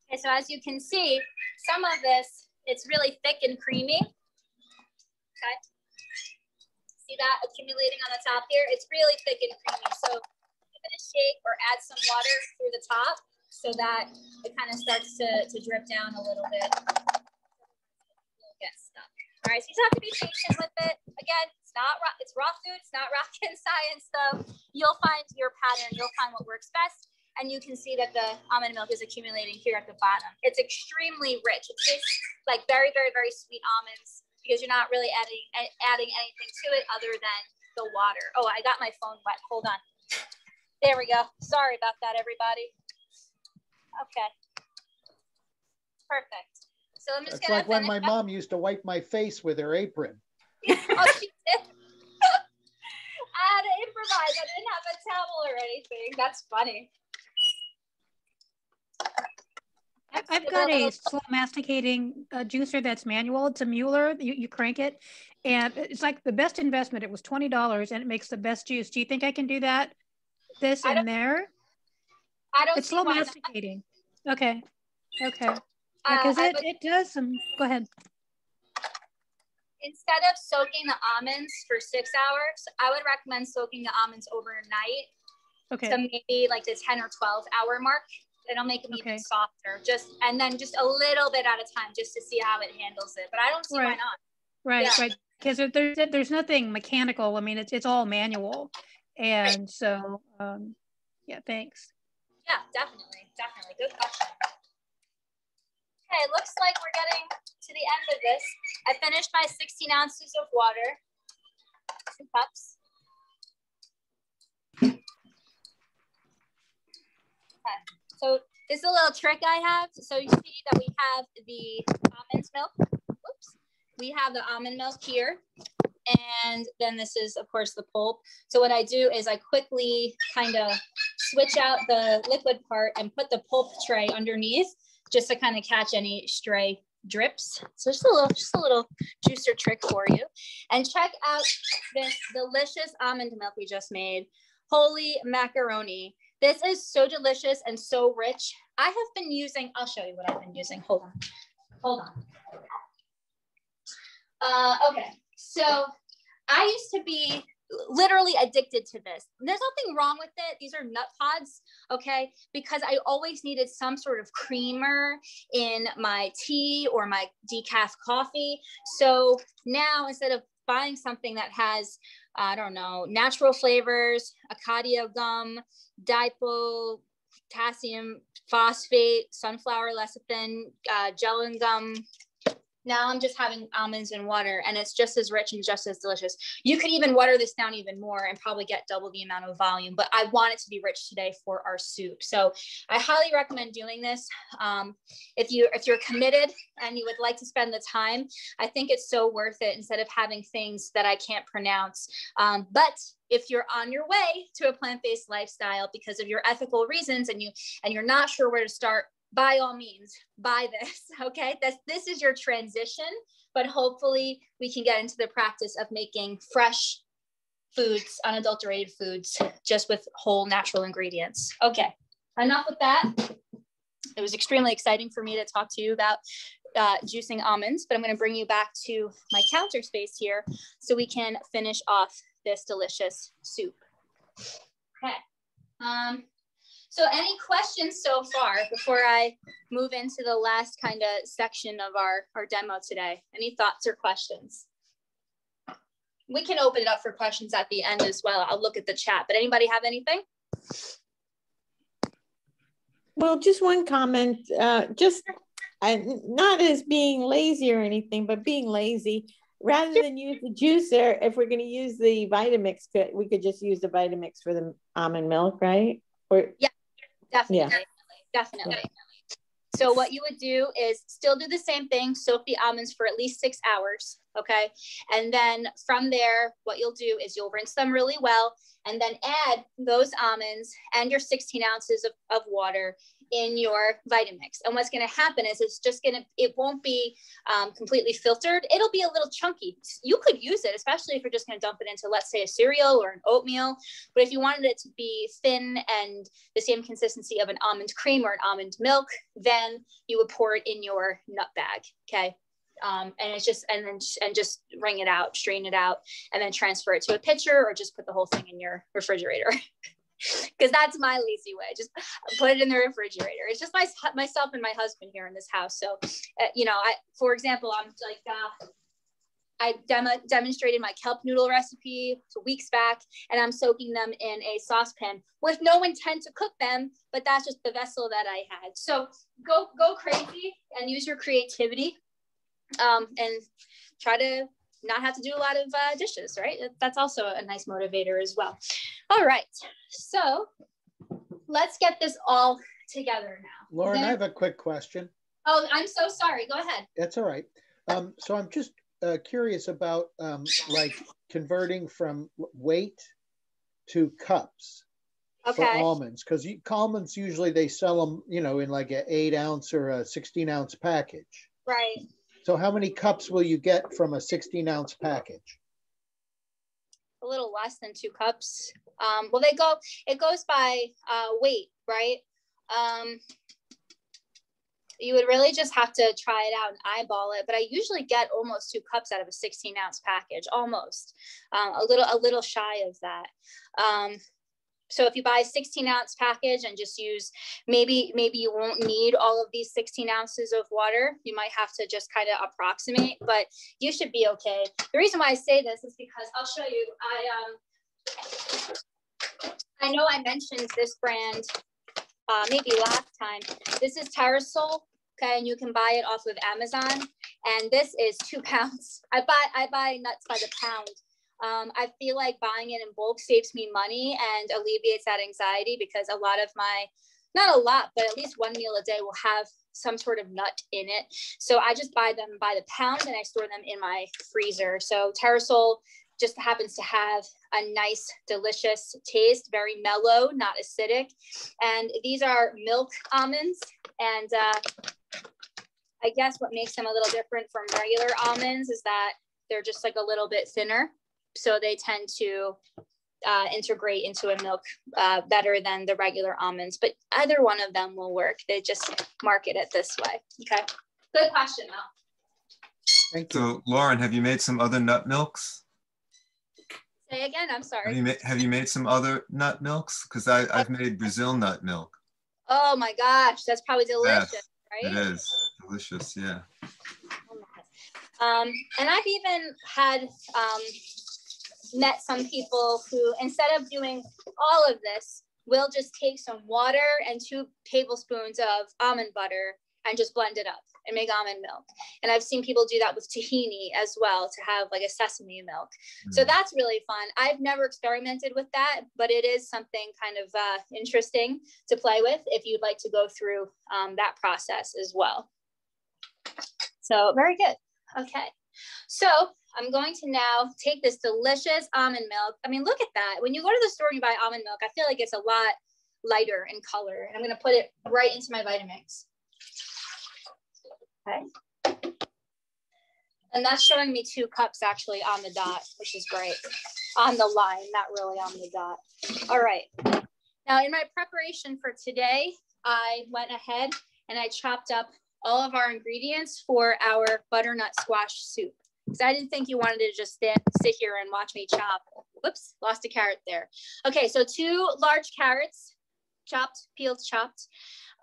Okay, so as you can see, some of this, it's really thick and creamy. Okay. See that accumulating on the top here? It's really thick and creamy. So give it a shake or add some water through the top so that it kind of starts to, to drip down a little bit. All right, so you just have to be patient with it. Again, it's not it's raw food, it's not rocket science stuff. You'll find your pattern, you'll find what works best and you can see that the almond milk is accumulating here at the bottom. It's extremely rich. It tastes like very, very, very sweet almonds because you're not really adding adding anything to it other than the water. Oh, I got my phone wet. Hold on. There we go. Sorry about that, everybody. Okay. Perfect. So I'm just it's like when my mom used to wipe my face with her apron. oh, she did. I had to improvise. I didn't have a towel or anything. That's funny. I've got a slow masticating uh, juicer that's manual. It's a Mueller. You, you crank it, and it's like the best investment. It was twenty dollars, and it makes the best juice. Do you think I can do that? This and there? I don't. It's slow masticating. Not. Okay. Okay. Because uh, it, would, it does some. Go ahead. Instead of soaking the almonds for six hours, I would recommend soaking the almonds overnight. Okay. So maybe like the 10 or 12 hour mark it'll make them okay. even softer. Just and then just a little bit at a time, just to see how it handles it. But I don't see right. why not. Right, yeah. right. Because there's there's nothing mechanical. I mean, it's it's all manual, and right. so um, yeah. Thanks. Yeah, definitely, definitely. Good question. Okay, it looks like we're getting to the end of this. I finished my 16 ounces of water, two cups. Okay. So this is a little trick I have. So you see that we have the almond milk. Whoops. We have the almond milk here. And then this is, of course, the pulp. So what I do is I quickly kind of switch out the liquid part and put the pulp tray underneath just to kind of catch any stray drips. So just a little, just a little juicer trick for you. And check out this delicious almond milk we just made. Holy macaroni. This is so delicious and so rich. I have been using, I'll show you what I've been using. Hold on. Hold on. Uh, okay, so I used to be literally addicted to this. There's nothing wrong with it. These are nut pods, okay? Because I always needed some sort of creamer in my tea or my decaf coffee. So now instead of buying something that has, I don't know, natural flavors, acacia gum, dipo, potassium phosphate, sunflower lecithin, uh, gellan gum, now I'm just having almonds and water and it's just as rich and just as delicious. You could even water this down even more and probably get double the amount of volume, but I want it to be rich today for our soup. So I highly recommend doing this. Um, if you if you're committed and you would like to spend the time, I think it's so worth it instead of having things that I can't pronounce. Um, but if you're on your way to a plant-based lifestyle because of your ethical reasons and you and you're not sure where to start by all means buy this okay? This this is your transition but hopefully we can get into the practice of making fresh foods unadulterated foods just with whole natural ingredients. Okay enough with that. It was extremely exciting for me to talk to you about uh, juicing almonds but i'm going to bring you back to my counter space here so we can finish off this delicious soup. Okay um, so any questions so far before I move into the last kind of section of our, our demo today? Any thoughts or questions? We can open it up for questions at the end as well. I'll look at the chat, but anybody have anything? Well, just one comment, uh, just I, not as being lazy or anything, but being lazy. Rather than use the juicer, if we're going to use the Vitamix, we could just use the Vitamix for the almond milk, right? Or yeah, Definitely. Yeah. Definitely. Yeah. So what you would do is still do the same thing, soak the almonds for at least six hours. Okay. And then from there, what you'll do is you'll rinse them really well and then add those almonds and your 16 ounces of, of water in your Vitamix. And what's going to happen is it's just going to, it won't be um, completely filtered. It'll be a little chunky. You could use it, especially if you're just going to dump it into, let's say, a cereal or an oatmeal. But if you wanted it to be thin and the same consistency of an almond cream or an almond milk, then you would pour it in your nut bag. Okay. Um, and it's just and then and just wring it out, strain it out, and then transfer it to a pitcher or just put the whole thing in your refrigerator. because that's my lazy way. Just put it in the refrigerator. It's just my, myself and my husband here in this house. So, uh, you know, I, for example, I'm like, uh, I demo, demonstrated my kelp noodle recipe weeks back, and I'm soaking them in a saucepan with no intent to cook them, but that's just the vessel that I had. So go go crazy and use your creativity, um, and try to not have to do a lot of uh, dishes, right? That's also a nice motivator as well. All right, so let's get this all together now. Lauren, I have a quick question. Oh, I'm so sorry. Go ahead. That's all right. Um, so I'm just uh, curious about um, like converting from weight to cups okay. for almonds because almonds usually they sell them, you know, in like an eight ounce or a 16 ounce package. Right. So how many cups will you get from a 16 ounce package? A little less than two cups. Um, well, they go, it goes by uh, weight, right? Um, you would really just have to try it out and eyeball it. But I usually get almost two cups out of a 16 ounce package, almost um, a little, a little shy of that. Um, so if you buy a 16 ounce package and just use, maybe, maybe you won't need all of these 16 ounces of water. You might have to just kind of approximate, but you should be okay. The reason why I say this is because I'll show you, I, um, I know I mentioned this brand uh, maybe last time. This is Terrasoul, okay, and you can buy it off of Amazon. And this is two pounds. I buy I buy nuts by the pound um, I feel like buying it in bulk saves me money and alleviates that anxiety because a lot of my, not a lot, but at least one meal a day will have some sort of nut in it. So I just buy them by the pound and I store them in my freezer. So Terrasoul just happens to have a nice, delicious taste, very mellow, not acidic. And these are milk almonds. And uh, I guess what makes them a little different from regular almonds is that they're just like a little bit thinner so they tend to uh, integrate into a milk uh, better than the regular almonds, but either one of them will work. They just market it this way. Okay. Good question, Mel. Thank you. So, Lauren, have you made some other nut milks? Say again. I'm sorry. Have you made, have you made some other nut milks? Because I've made Brazil nut milk. Oh my gosh, that's probably delicious, yes, right? It is delicious. Yeah. Um, and I've even had um, met some people who, instead of doing all of this, will just take some water and two tablespoons of almond butter and just blend it up and make almond milk. And I've seen people do that with tahini as well to have like a sesame milk. Mm. So that's really fun. I've never experimented with that, but it is something kind of uh, interesting to play with if you'd like to go through um, that process as well. So very good. Okay. So I'm going to now take this delicious almond milk. I mean, look at that. When you go to the store and you buy almond milk, I feel like it's a lot lighter in color. And I'm going to put it right into my Vitamix. Okay. And that's showing me two cups actually on the dot, which is great. On the line, not really on the dot. All right. Now in my preparation for today, I went ahead and I chopped up all of our ingredients for our butternut squash soup. Because I didn't think you wanted to just sit here and watch me chop. Whoops, lost a carrot there. Okay, so two large carrots, chopped, peeled, chopped.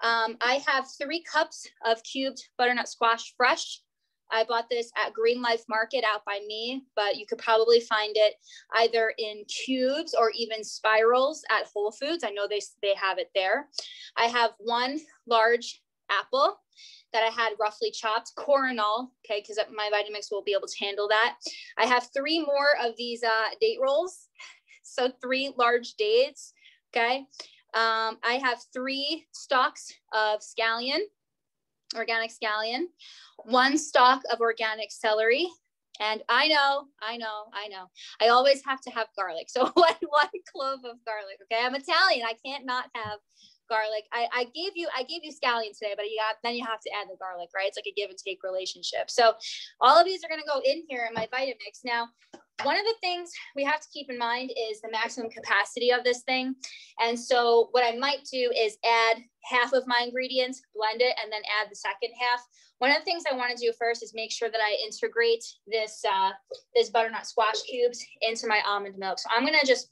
Um, I have three cups of cubed butternut squash fresh. I bought this at Green Life Market out by me, but you could probably find it either in cubes or even spirals at Whole Foods. I know they, they have it there. I have one large apple that I had roughly chopped, all, okay, because my Vitamix will be able to handle that. I have three more of these uh, date rolls, so three large dates, okay. Um, I have three stalks of scallion, organic scallion, one stalk of organic celery, and I know, I know, I know. I always have to have garlic. So one, one clove of garlic. Okay. I'm Italian. I can't not have garlic. I, I gave you I gave you scallion today, but you got then you have to add the garlic, right? It's like a give and take relationship. So all of these are gonna go in here in my Vitamix. Now, one of the things we have to keep in mind is the maximum capacity of this thing. And so what I might do is add half of my ingredients, blend it, and then add the second half. One of the things I want to do first is make sure that I integrate this uh, this butternut squash cubes into my almond milk. So I'm gonna just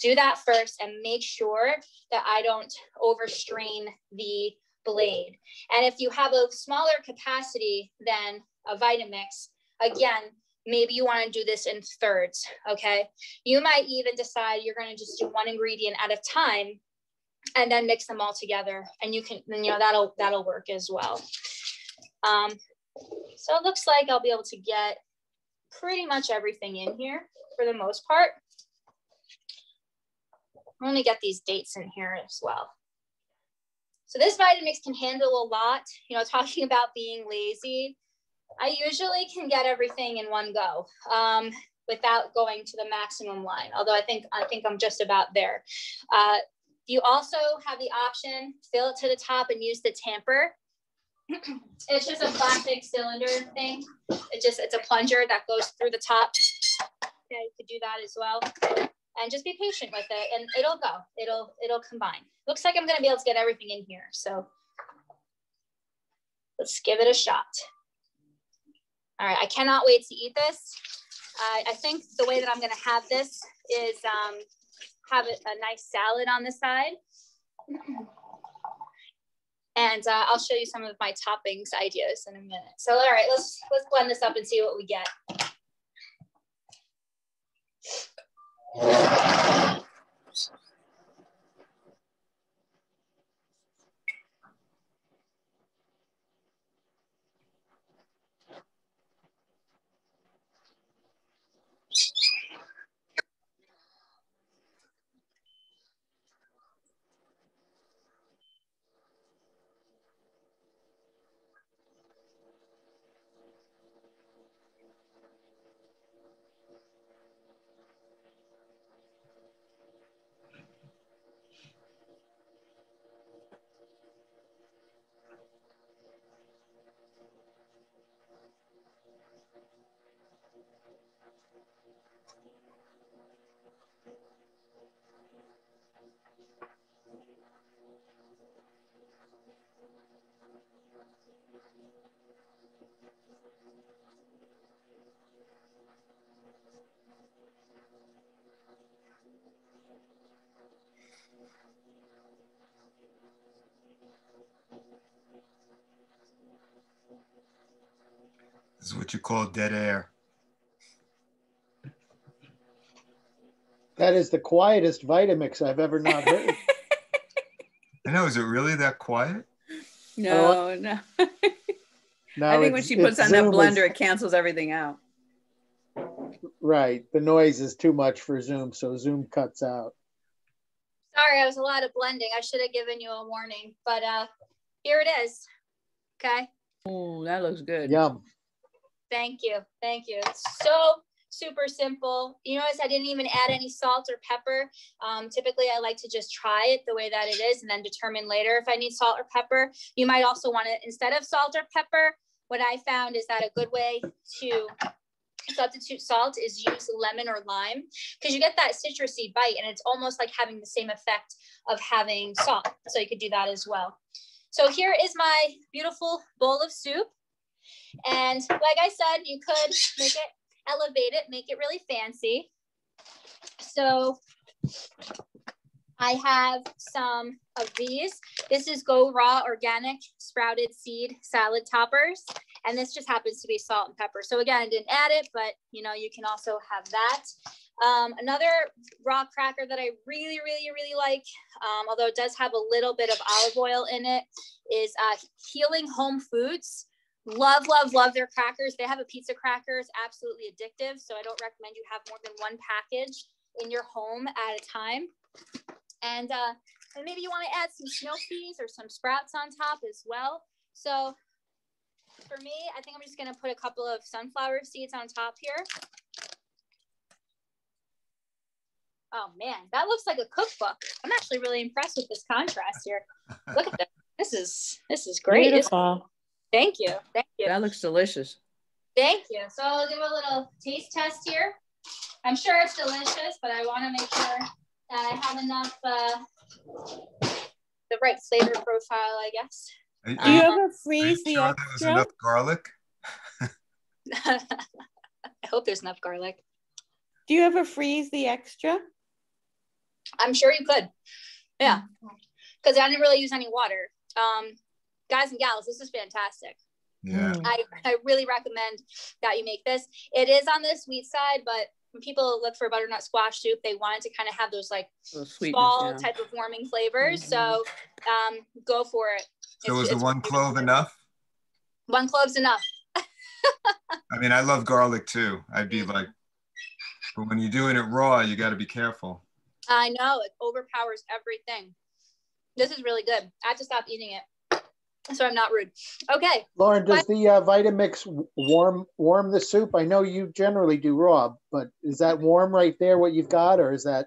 do that first and make sure that I don't overstrain the blade. And if you have a smaller capacity than a Vitamix, again, maybe you want to do this in thirds, okay? You might even decide you're going to just do one ingredient at a time and then mix them all together and you can, you know, that'll, that'll work as well. Um, so it looks like I'll be able to get pretty much everything in here for the most part. I'm gonna get these dates in here as well. So this Vitamix can handle a lot, you know, talking about being lazy. I usually can get everything in one go um, without going to the maximum line. Although I think, I think I'm just about there. Uh, you also have the option, fill it to the top and use the tamper. it's just a plastic cylinder thing. It just, it's a plunger that goes through the top. Yeah, you could do that as well and just be patient with it and it'll go. It'll it'll combine. Looks like i'm going to be able to get everything in here so let's give it a shot. All right i cannot wait to eat this. Uh, i think the way that i'm going to have this is um, have a, a nice salad on the side. And uh, I'll show you some of my toppings ideas in a minute. So, all right, let's let's blend this up and see what we get. Thank you. This is what you call dead air. That is the quietest Vitamix I've ever not heard. I know. Is it really that quiet? No, no. No, I think when she puts it's on that Zoom is- blender, it cancels everything out. Right. The noise is too much for Zoom, so Zoom cuts out. Sorry, I was a lot of blending. I should have given you a warning, but uh, here it is. Okay. Oh, that looks good. Yum. Thank you. Thank you. It's so super simple. You notice I didn't even add any salt or pepper. Um, typically, I like to just try it the way that it is and then determine later if I need salt or pepper. You might also want to, instead of salt or pepper, what I found is that a good way to substitute salt is use lemon or lime because you get that citrusy bite and it's almost like having the same effect of having salt. So you could do that as well. So here is my beautiful bowl of soup. And like I said, you could make it, elevate it, make it really fancy. So I have some of these. This is Go Raw Organic Sprouted Seed Salad Toppers. And this just happens to be salt and pepper. So again, I didn't add it, but you know, you can also have that. Um, another raw cracker that I really, really, really like, um, although it does have a little bit of olive oil in it, is uh, Healing Home Foods. Love, love, love their crackers. They have a pizza cracker. It's absolutely addictive. So I don't recommend you have more than one package in your home at a time. And, uh, and maybe you want to add some snow peas or some sprouts on top as well. So for me, I think I'm just going to put a couple of sunflower seeds on top here. Oh man, that looks like a cookbook. I'm actually really impressed with this contrast here. Look at this. This is this is great. Beautiful. Thank you. Thank you. That looks delicious. Thank you. So I'll give a little taste test here. I'm sure it's delicious, but I want to make sure that I have enough uh, the right flavor profile, I guess. Are- Do you ever freeze the sure there was extra? enough garlic? I hope there's enough garlic. Do you ever freeze the extra? I'm sure you could. Yeah. Because I didn't really use any water. Um, guys and gals, this is fantastic. Yeah. Mm. I, I really recommend that you make this. It is on the sweet side, but when people look for butternut squash soup, they wanted to kind of have those like Those sweetness, fall yeah. type of warming flavors. So um, go for it. So It's- is the one clove enough? One clove's enough. I mean, I love garlic too. I'd be like, but when you're doing it raw, you got to be careful. I know it overpowers everything. This is really good. I have to stop eating it. So I'm not rude. Okay. Lauren, does the uh, Vitamix warm warm the soup? I know you generally do raw, but is that warm right there? What you've got, or is that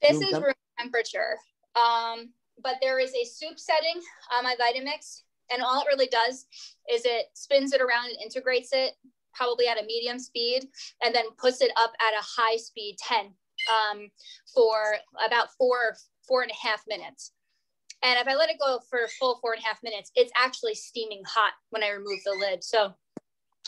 This is room temperature. Um, but there is a soup setting on my Vitamix, and all it really does is it spins it around and integrates it probably at a medium speed, and then puts it up at a high speed 10 um, for about four four and a half minutes. And if I let it go for a full four and a half minutes, it's actually steaming hot when I remove the lid. So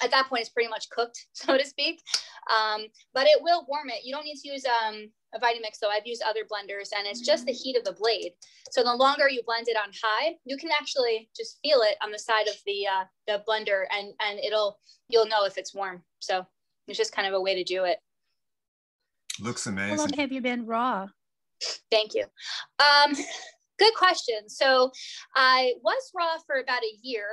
at that point, it's pretty much cooked, so to speak. Um, but it will warm it. You don't need to use um, a Vitamix though. I've used other blenders and it's just the heat of the blade. So the longer you blend it on high, you can actually just feel it on the side of the uh, the blender and and it'll you'll know if it's warm. So it's just kind of a way to do it. Looks amazing. How long amazing. have you been raw? Thank you. Um, good question. So I was raw for about a year,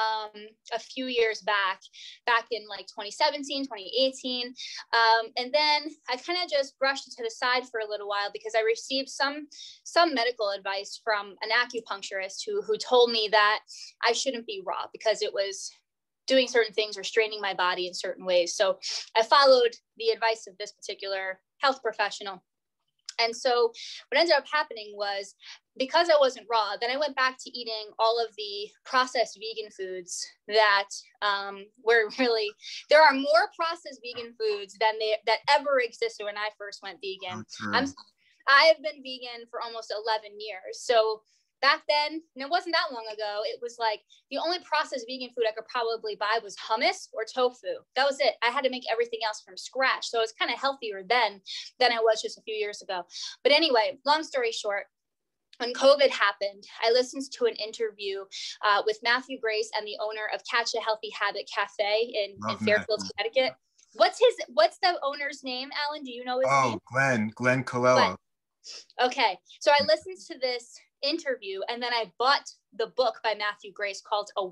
um, a few years back, back in like 2017, 2018. Um, and then I kind of just brushed it to the side for a little while because I received some some medical advice from an acupuncturist who who told me that I shouldn't be raw because it was doing certain things or straining my body in certain ways. So I followed the advice of this particular health professional. And so what ended up happening was because I wasn't raw, then I went back to eating all of the processed vegan foods that um, were really, there are more processed vegan foods than they, that ever existed when I first went vegan. I'm, I've been vegan for almost 11 years. So back then, and it wasn't that long ago, it was like the only processed vegan food I could probably buy was hummus or tofu. That was it. I had to make everything else from scratch. So I was kind of healthier then than I was just a few years ago. But anyway, long story short, when COVID happened, I listened to an interview uh, with Matthew Grace and the owner of Catch a Healthy Habit Cafe in, in Fairfield. Connecticut. What's his? What's the owner's name, Alan? Do you know his name? Oh, Glenn, Glenn Colella. Okay. So I listened to this interview and then I bought the book by Matthew Grace called A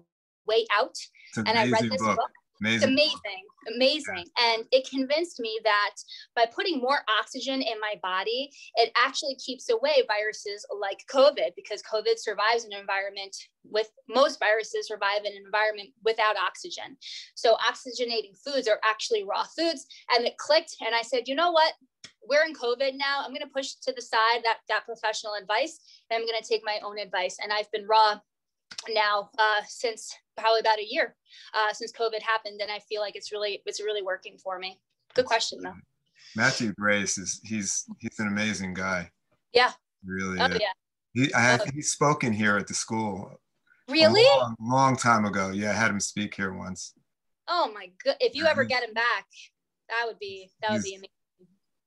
Way Out. An And I read this book. book. It's Amazing. amazing, amazing. And it convinced me that by putting more oxygen in my body, it actually keeps away viruses like COVID because COVID survives in an environment with most viruses survive in an environment without oxygen. So oxygenating foods are actually raw foods. And it clicked. And I said, you know what? We're in COVID now. I'm going to push to the side that, that professional advice and I'm going to take my own advice. And I've been raw now uh, since probably about a year uh, since COVID happened, and I feel like it's really it's really working for me. Good question though. Matthew Grace is he's he's an amazing guy. Yeah. He really Oh is. yeah. He, I had, Oh. he's spoken here at the school. a Really? long, long time ago. Yeah, I had him speak here once. Oh my good. If you ever Mhm. get him back, that would be that would be amazing.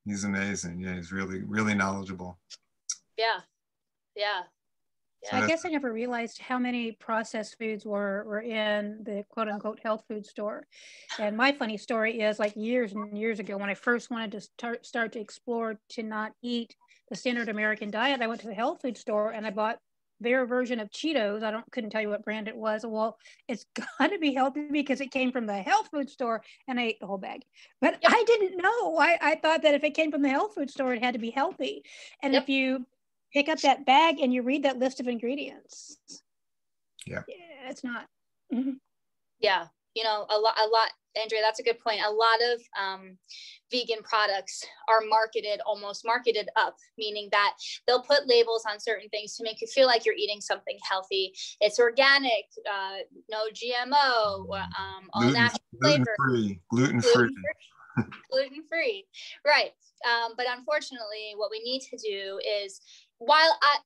He's amazing. Yeah, he's really, really knowledgeable. Yeah. Yeah. So I guess I never realized how many processed foods were, were in the quote unquote health food store. And my funny story is like years and years ago, when I first wanted to start, start to explore to not eat the standard American diet, I went to the health food store and I bought their version of Cheetos. I don't couldn't tell you what brand it was. Well, it's got to be healthy because it came from the health food store and I ate the whole bag. But Yep. I didn't know. I, I thought that if it came from the health food store, it had to be healthy. And Yep. if you pick up that bag and you read that list of ingredients. Yeah. it's not. Mhm. Yeah. You know, a lot, a lot, Andrea, that's a good point. A lot of um, vegan products are marketed, almost marketed up, meaning that they'll put labels on certain things to make you feel like you're eating something healthy. It's organic, uh, no GMO, um, all gluten, natural gluten flavor. free, gluten gluten free. free. gluten free right um, but unfortunately what we need to do is while i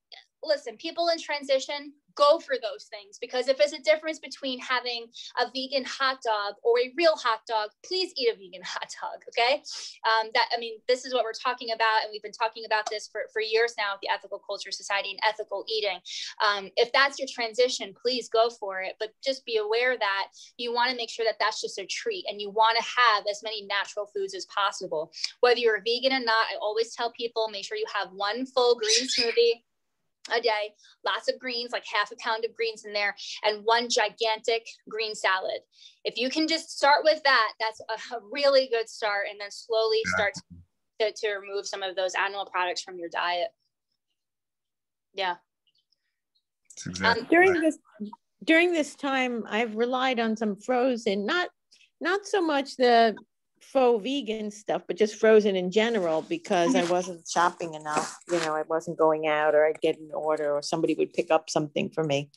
listen people in transition go for those things because if it's a difference between having a vegan hot dog or a real hot dog please eat a vegan hot dog okay? Um, that i mean this is what we're talking about and we've been talking about this for, for years now at the ethical culture society and ethical eating. Um, if that's your transition please go for it but just be aware that you want to make sure that that's just a treat and you want to have as many natural foods as possible. Whether you're a vegan or not i always tell people make sure you have one full green smoothie a day, lots of greens, like half a pound of greens in there, and one gigantic green salad. If you can just start with that, that's a, a really good start, and then slowly start to, to remove some of those animal products from your diet. Yeah. Exactly Um, during right. this during this time i've relied on some frozen not not so much the faux vegan stuff but just frozen in general because i wasn't shopping enough you know i wasn't going out or i'd get an order or somebody would pick up something for me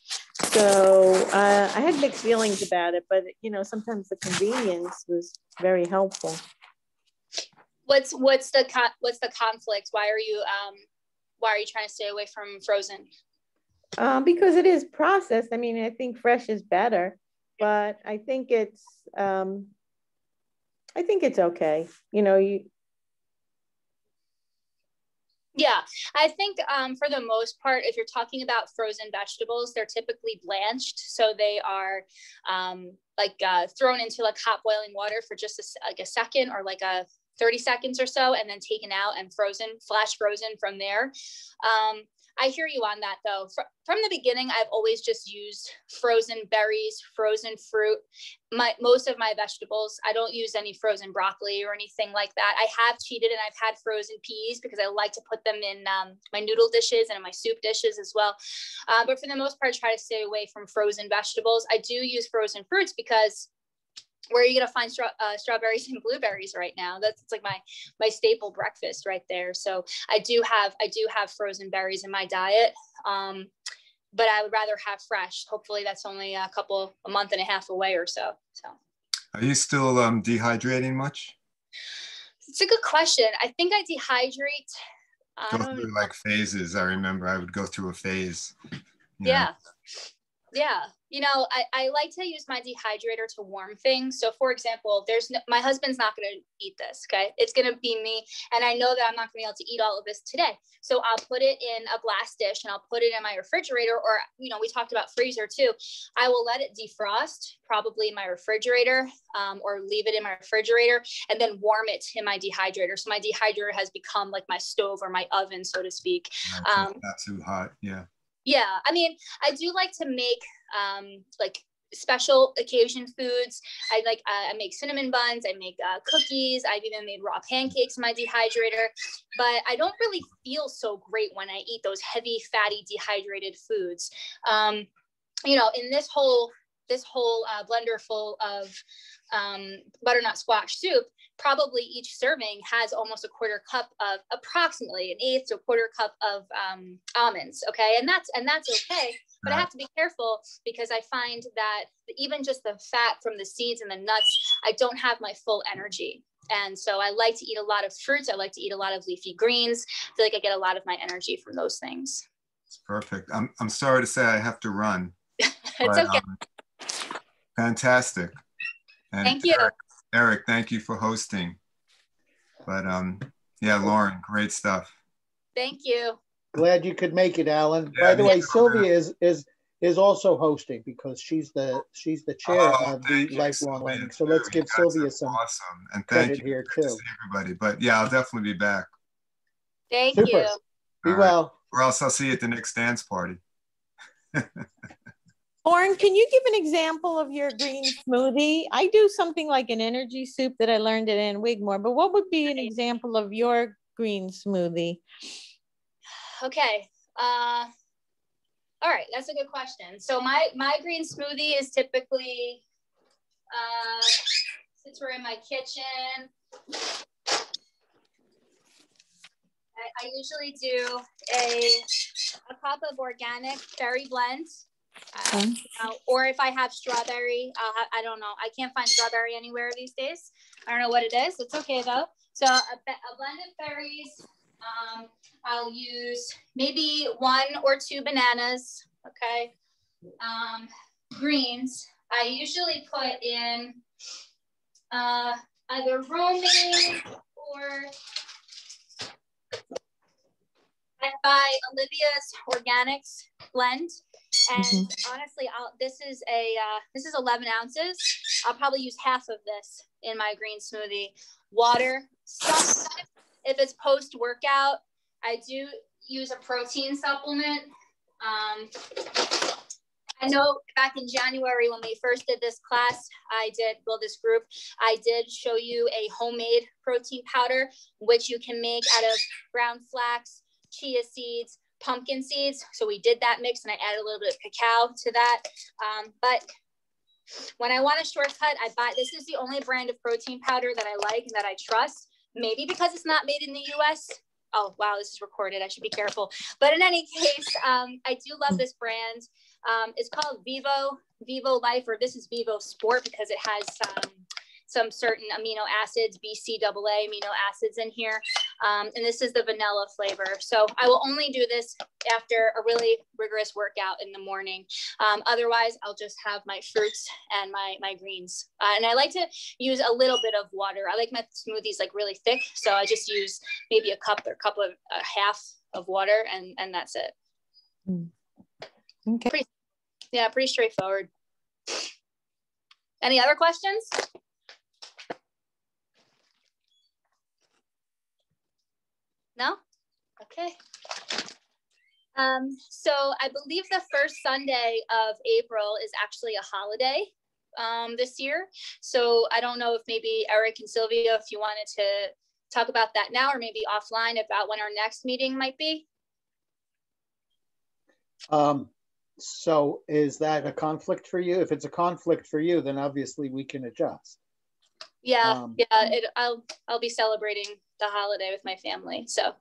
so uh, i had mixed feelings about it but you know sometimes the convenience was very helpful What's what's the con- what's the conflict? Why are you um why are you trying to stay away from frozen? um, because it is processed. I mean, I think fresh is better, but I think it's, um, I think it's okay. You know, you, Yeah, I think um, for the most part, if you're talking about frozen vegetables, they're typically blanched, so they are um, like uh, thrown into like hot boiling water for just a, like a second or like a 30 seconds or so, and then taken out and frozen, flash frozen from there. Um, I hear you on that though. Fr- from the beginning, I've always just used frozen berries, frozen fruit. My most of my vegetables, I don't use any frozen broccoli or anything like that. I have cheated and I've had frozen peas because I like to put them in um, my noodle dishes and in my soup dishes as well. Uh, but for the most part, I try to stay away from frozen vegetables. I do use frozen fruits because where are you gonna find straw- uh, strawberries and blueberries right now? That's like my my staple breakfast right there. So I do have I do have frozen berries in my diet, um, but I would rather have fresh. Hopefully, that's only a couple a month and a half away or so. So Are you still um, dehydrating much? it's a good question. I think I dehydrate. I Go through like phases. I remember I would go through a phase. you know. yeah yeah you know I, I like to use my dehydrator to warm things. So for example there's no, my husband's not going to eat this okay? It's going to be me and i know that i'm not going to be able to eat all of this today. So i'll put it in a glass dish and i'll put it in my refrigerator or you know we talked about freezer too. I will let it defrost probably in my refrigerator um, or leave it in my refrigerator and then warm it in my dehydrator. So my dehydrator has become like my stove or my oven so to speak. Um, not too hot. Yeah. yeah, I mean, I do like to make um like special occasion foods. I like uh, I make cinnamon buns, I make uh, cookies, I've even made raw pancakes in my dehydrator. But I don't really feel so great when I eat those heavy, fatty, dehydrated foods. Um, you know, in this whole this whole uh, blender full of um, butternut squash soup, probably each serving has almost a quarter cup of approximately an eighth to a quarter cup of um, almonds. Okay, and that's and that's okay. But I have to be careful because I find that even just the fat from the seeds and the nuts, I don't have my full energy. And so I like to eat a lot of fruits. I like to eat a lot of leafy greens. I feel like I get a lot of my energy from those things. It's perfect. I'm, I'm sorry to say I have to run. it's but, okay. Um, fantastic. And thank you. Eric, Eric, thank you for hosting. But um, yeah, Lauren, great stuff. Thank you. Glad you could make it, Alan. Yeah, By the way, Sylvia is is is also hosting because she's the she's the chair oh, of the lifelong learning. So let's give That's Sylvia some awesome and thank you here too. To everybody. But yeah, I'll definitely be back. Thank Super. you. Be All well. Right. Or else I'll see you at the next dance party. Lauren, can you give an example of your green smoothie? I do something like an energy soup that I learned at Ann Wigmore, but what would be an example of your green smoothie? Okay. Uh, all right, that's a good question. So my my green smoothie is typically uh, since we're in my kitchen. I, I usually do a a cup of organic berry blend. Uh, uh, or if I have strawberry, I'll have, I don't know. I can't find strawberry anywhere these days. I don't know what it is. It's okay though. So a, a blend of berries, um, I'll use maybe one or two bananas, okay? Um, greens, I usually put in uh, either romaine or I buy Olivia's Organics blend. And mm-hmm. honestly, I'll, this is a uh, this is 11 ounces. I'll probably use half of this in my green smoothie. Water, if it's post workout, I do use a protein supplement. Um, I know back in January when we first did this class, I did, well, this group, I did show you a homemade protein powder, which you can make out of brown flax, chia seeds, pumpkin seeds. So we did that mix and I added a little bit of cacao to that. Um, but when I want a shortcut, I buy, this is the only brand of protein powder that I like and that I trust maybe because it's not made in the US. Oh, wow, this is recorded. I should be careful. But in any case, um, I do love this brand. Um, it's called Vivo, Vivo Life, or this is Vivo Sport because it has um, some certain amino acids, BCAA amino acids in here. Um, and this is the vanilla flavor. So I will only do this after a really rigorous workout in the morning. Um, otherwise, I'll just have my fruits and my, my greens. Uh, and I like to use a little bit of water. I like my smoothies like really thick. So I just use maybe a cup or a cup of a half of water and, and that's it. Mm. Okay. Pretty, yeah, pretty straightforward. Any other questions? No? Okay. Um, so I believe the first Sunday of April is actually a holiday um, this year. So I don't know if maybe Eric and Sylvia, if you wanted to talk about that now or maybe offline about when our next meeting might be. Um, so is that a conflict for you? If it's a conflict for you, then obviously we can adjust. Yeah, um, yeah. It, I'll I'll be celebrating the holiday with my family. So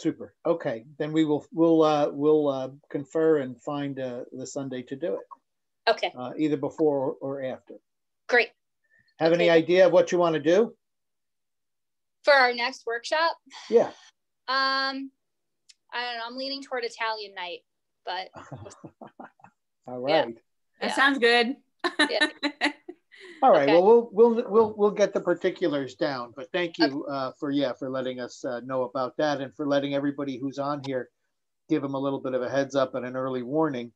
super. Okay, then we will we'll uh, we'll uh, confer and find uh, the Sunday to do it. Okay. Uh, either before or after. Great. Have okay. any idea of what you want to do for our next workshop? Yeah. Um, I don't know. I'm leaning toward Italian night, but. All right. Yeah. That yeah. sounds good. yeah. All right. Okay. Well, we'll we'll we'll we'll get the particulars down. But thank you uh, for yeah for letting us uh, know about that and for letting everybody who's on here give them a little bit of a heads up and an early warning.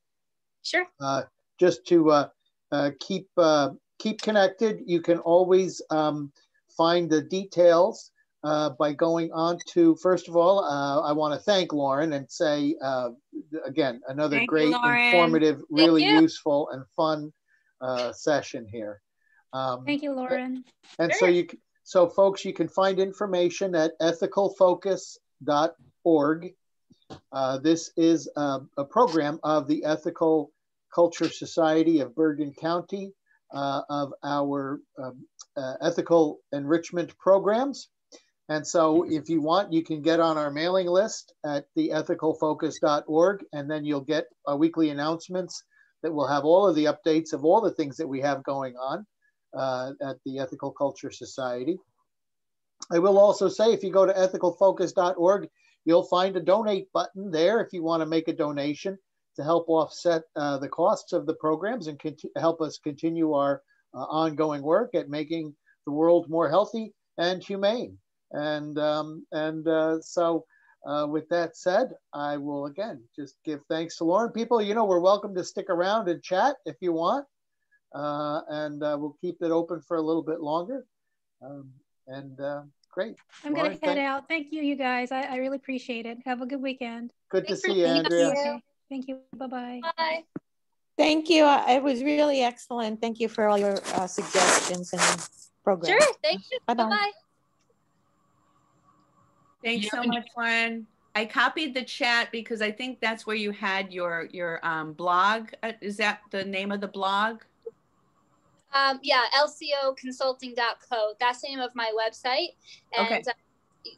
Sure. Uh, just to uh, uh, keep uh, keep connected, you can always um, find the details by going on to. First of all, I want to thank Lauren and say again another thank great, you, informative, really useful and fun uh, session here. Um, Thank you, Lauren. and so you, so folks, you can find information at ethicalfocus.org. Uh, this is a, a program of the Ethical Culture Society of Bergen County, uh, of our um, uh, ethical enrichment programs. And so if you want, you can get on our mailing list at theethicalfocus.org, and then you'll get our weekly announcements that will have all of the updates of all the things that we have going on uh, at the Ethical Culture Society. I will also say if you go to ethicalfocus.org, you'll find a donate button there if you want to make a donation to help offset uh, the costs of the programs and help us continue our uh, ongoing work at making the world more healthy and humane. And um, and uh, so, uh, with that said, I will again just give thanks to Lauren. People, you know, we're welcome to stick around and chat if you want, uh, and uh, we'll keep it open for a little bit longer. Um, and uh, great. I'm gonna head thank- out. Thank you, you guys. I, I really appreciate it. Have a good weekend. Good to Thanks for see you, Andrea. here. Okay. Thank you. Bye-bye. Bye. Thank you. Uh, It was really excellent. Thank you for all your uh, suggestions and programs. Sure. Thank you. Bye-bye. Bye-bye. Thanks Yeah, so much, Lauren. I copied the chat because I think that's where you had your your um, blog. Uh, Is that the name of the blog? Um, yeah, lcoconsulting.co. That's the name of my website. And Okay. uh,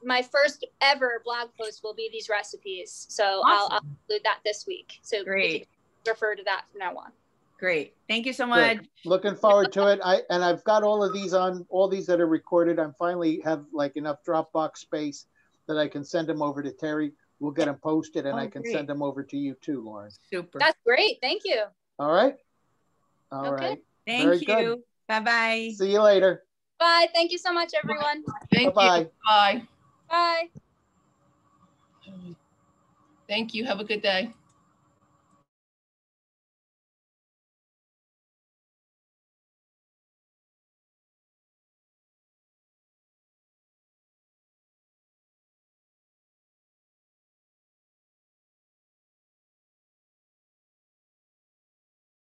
my first ever blog post will be these recipes. So I'll, I'll include that this week. So you Great. can refer to that from now on. Great. Thank you so Good. much. Looking forward to it. I and I've got all of these on all these that are recorded. I'm finally have like enough Dropbox space that I can send them over to Terry. We'll get them posted and Oh, I can great. send them over to you too, Lauren. Super. That's great. Thank you. All right. All right. Okay. very Thank good. you. Bye bye. See you later. Bye. Thank you so much, everyone. Thank Bye-bye. you. Bye. Bye. Thank you. Have a good day.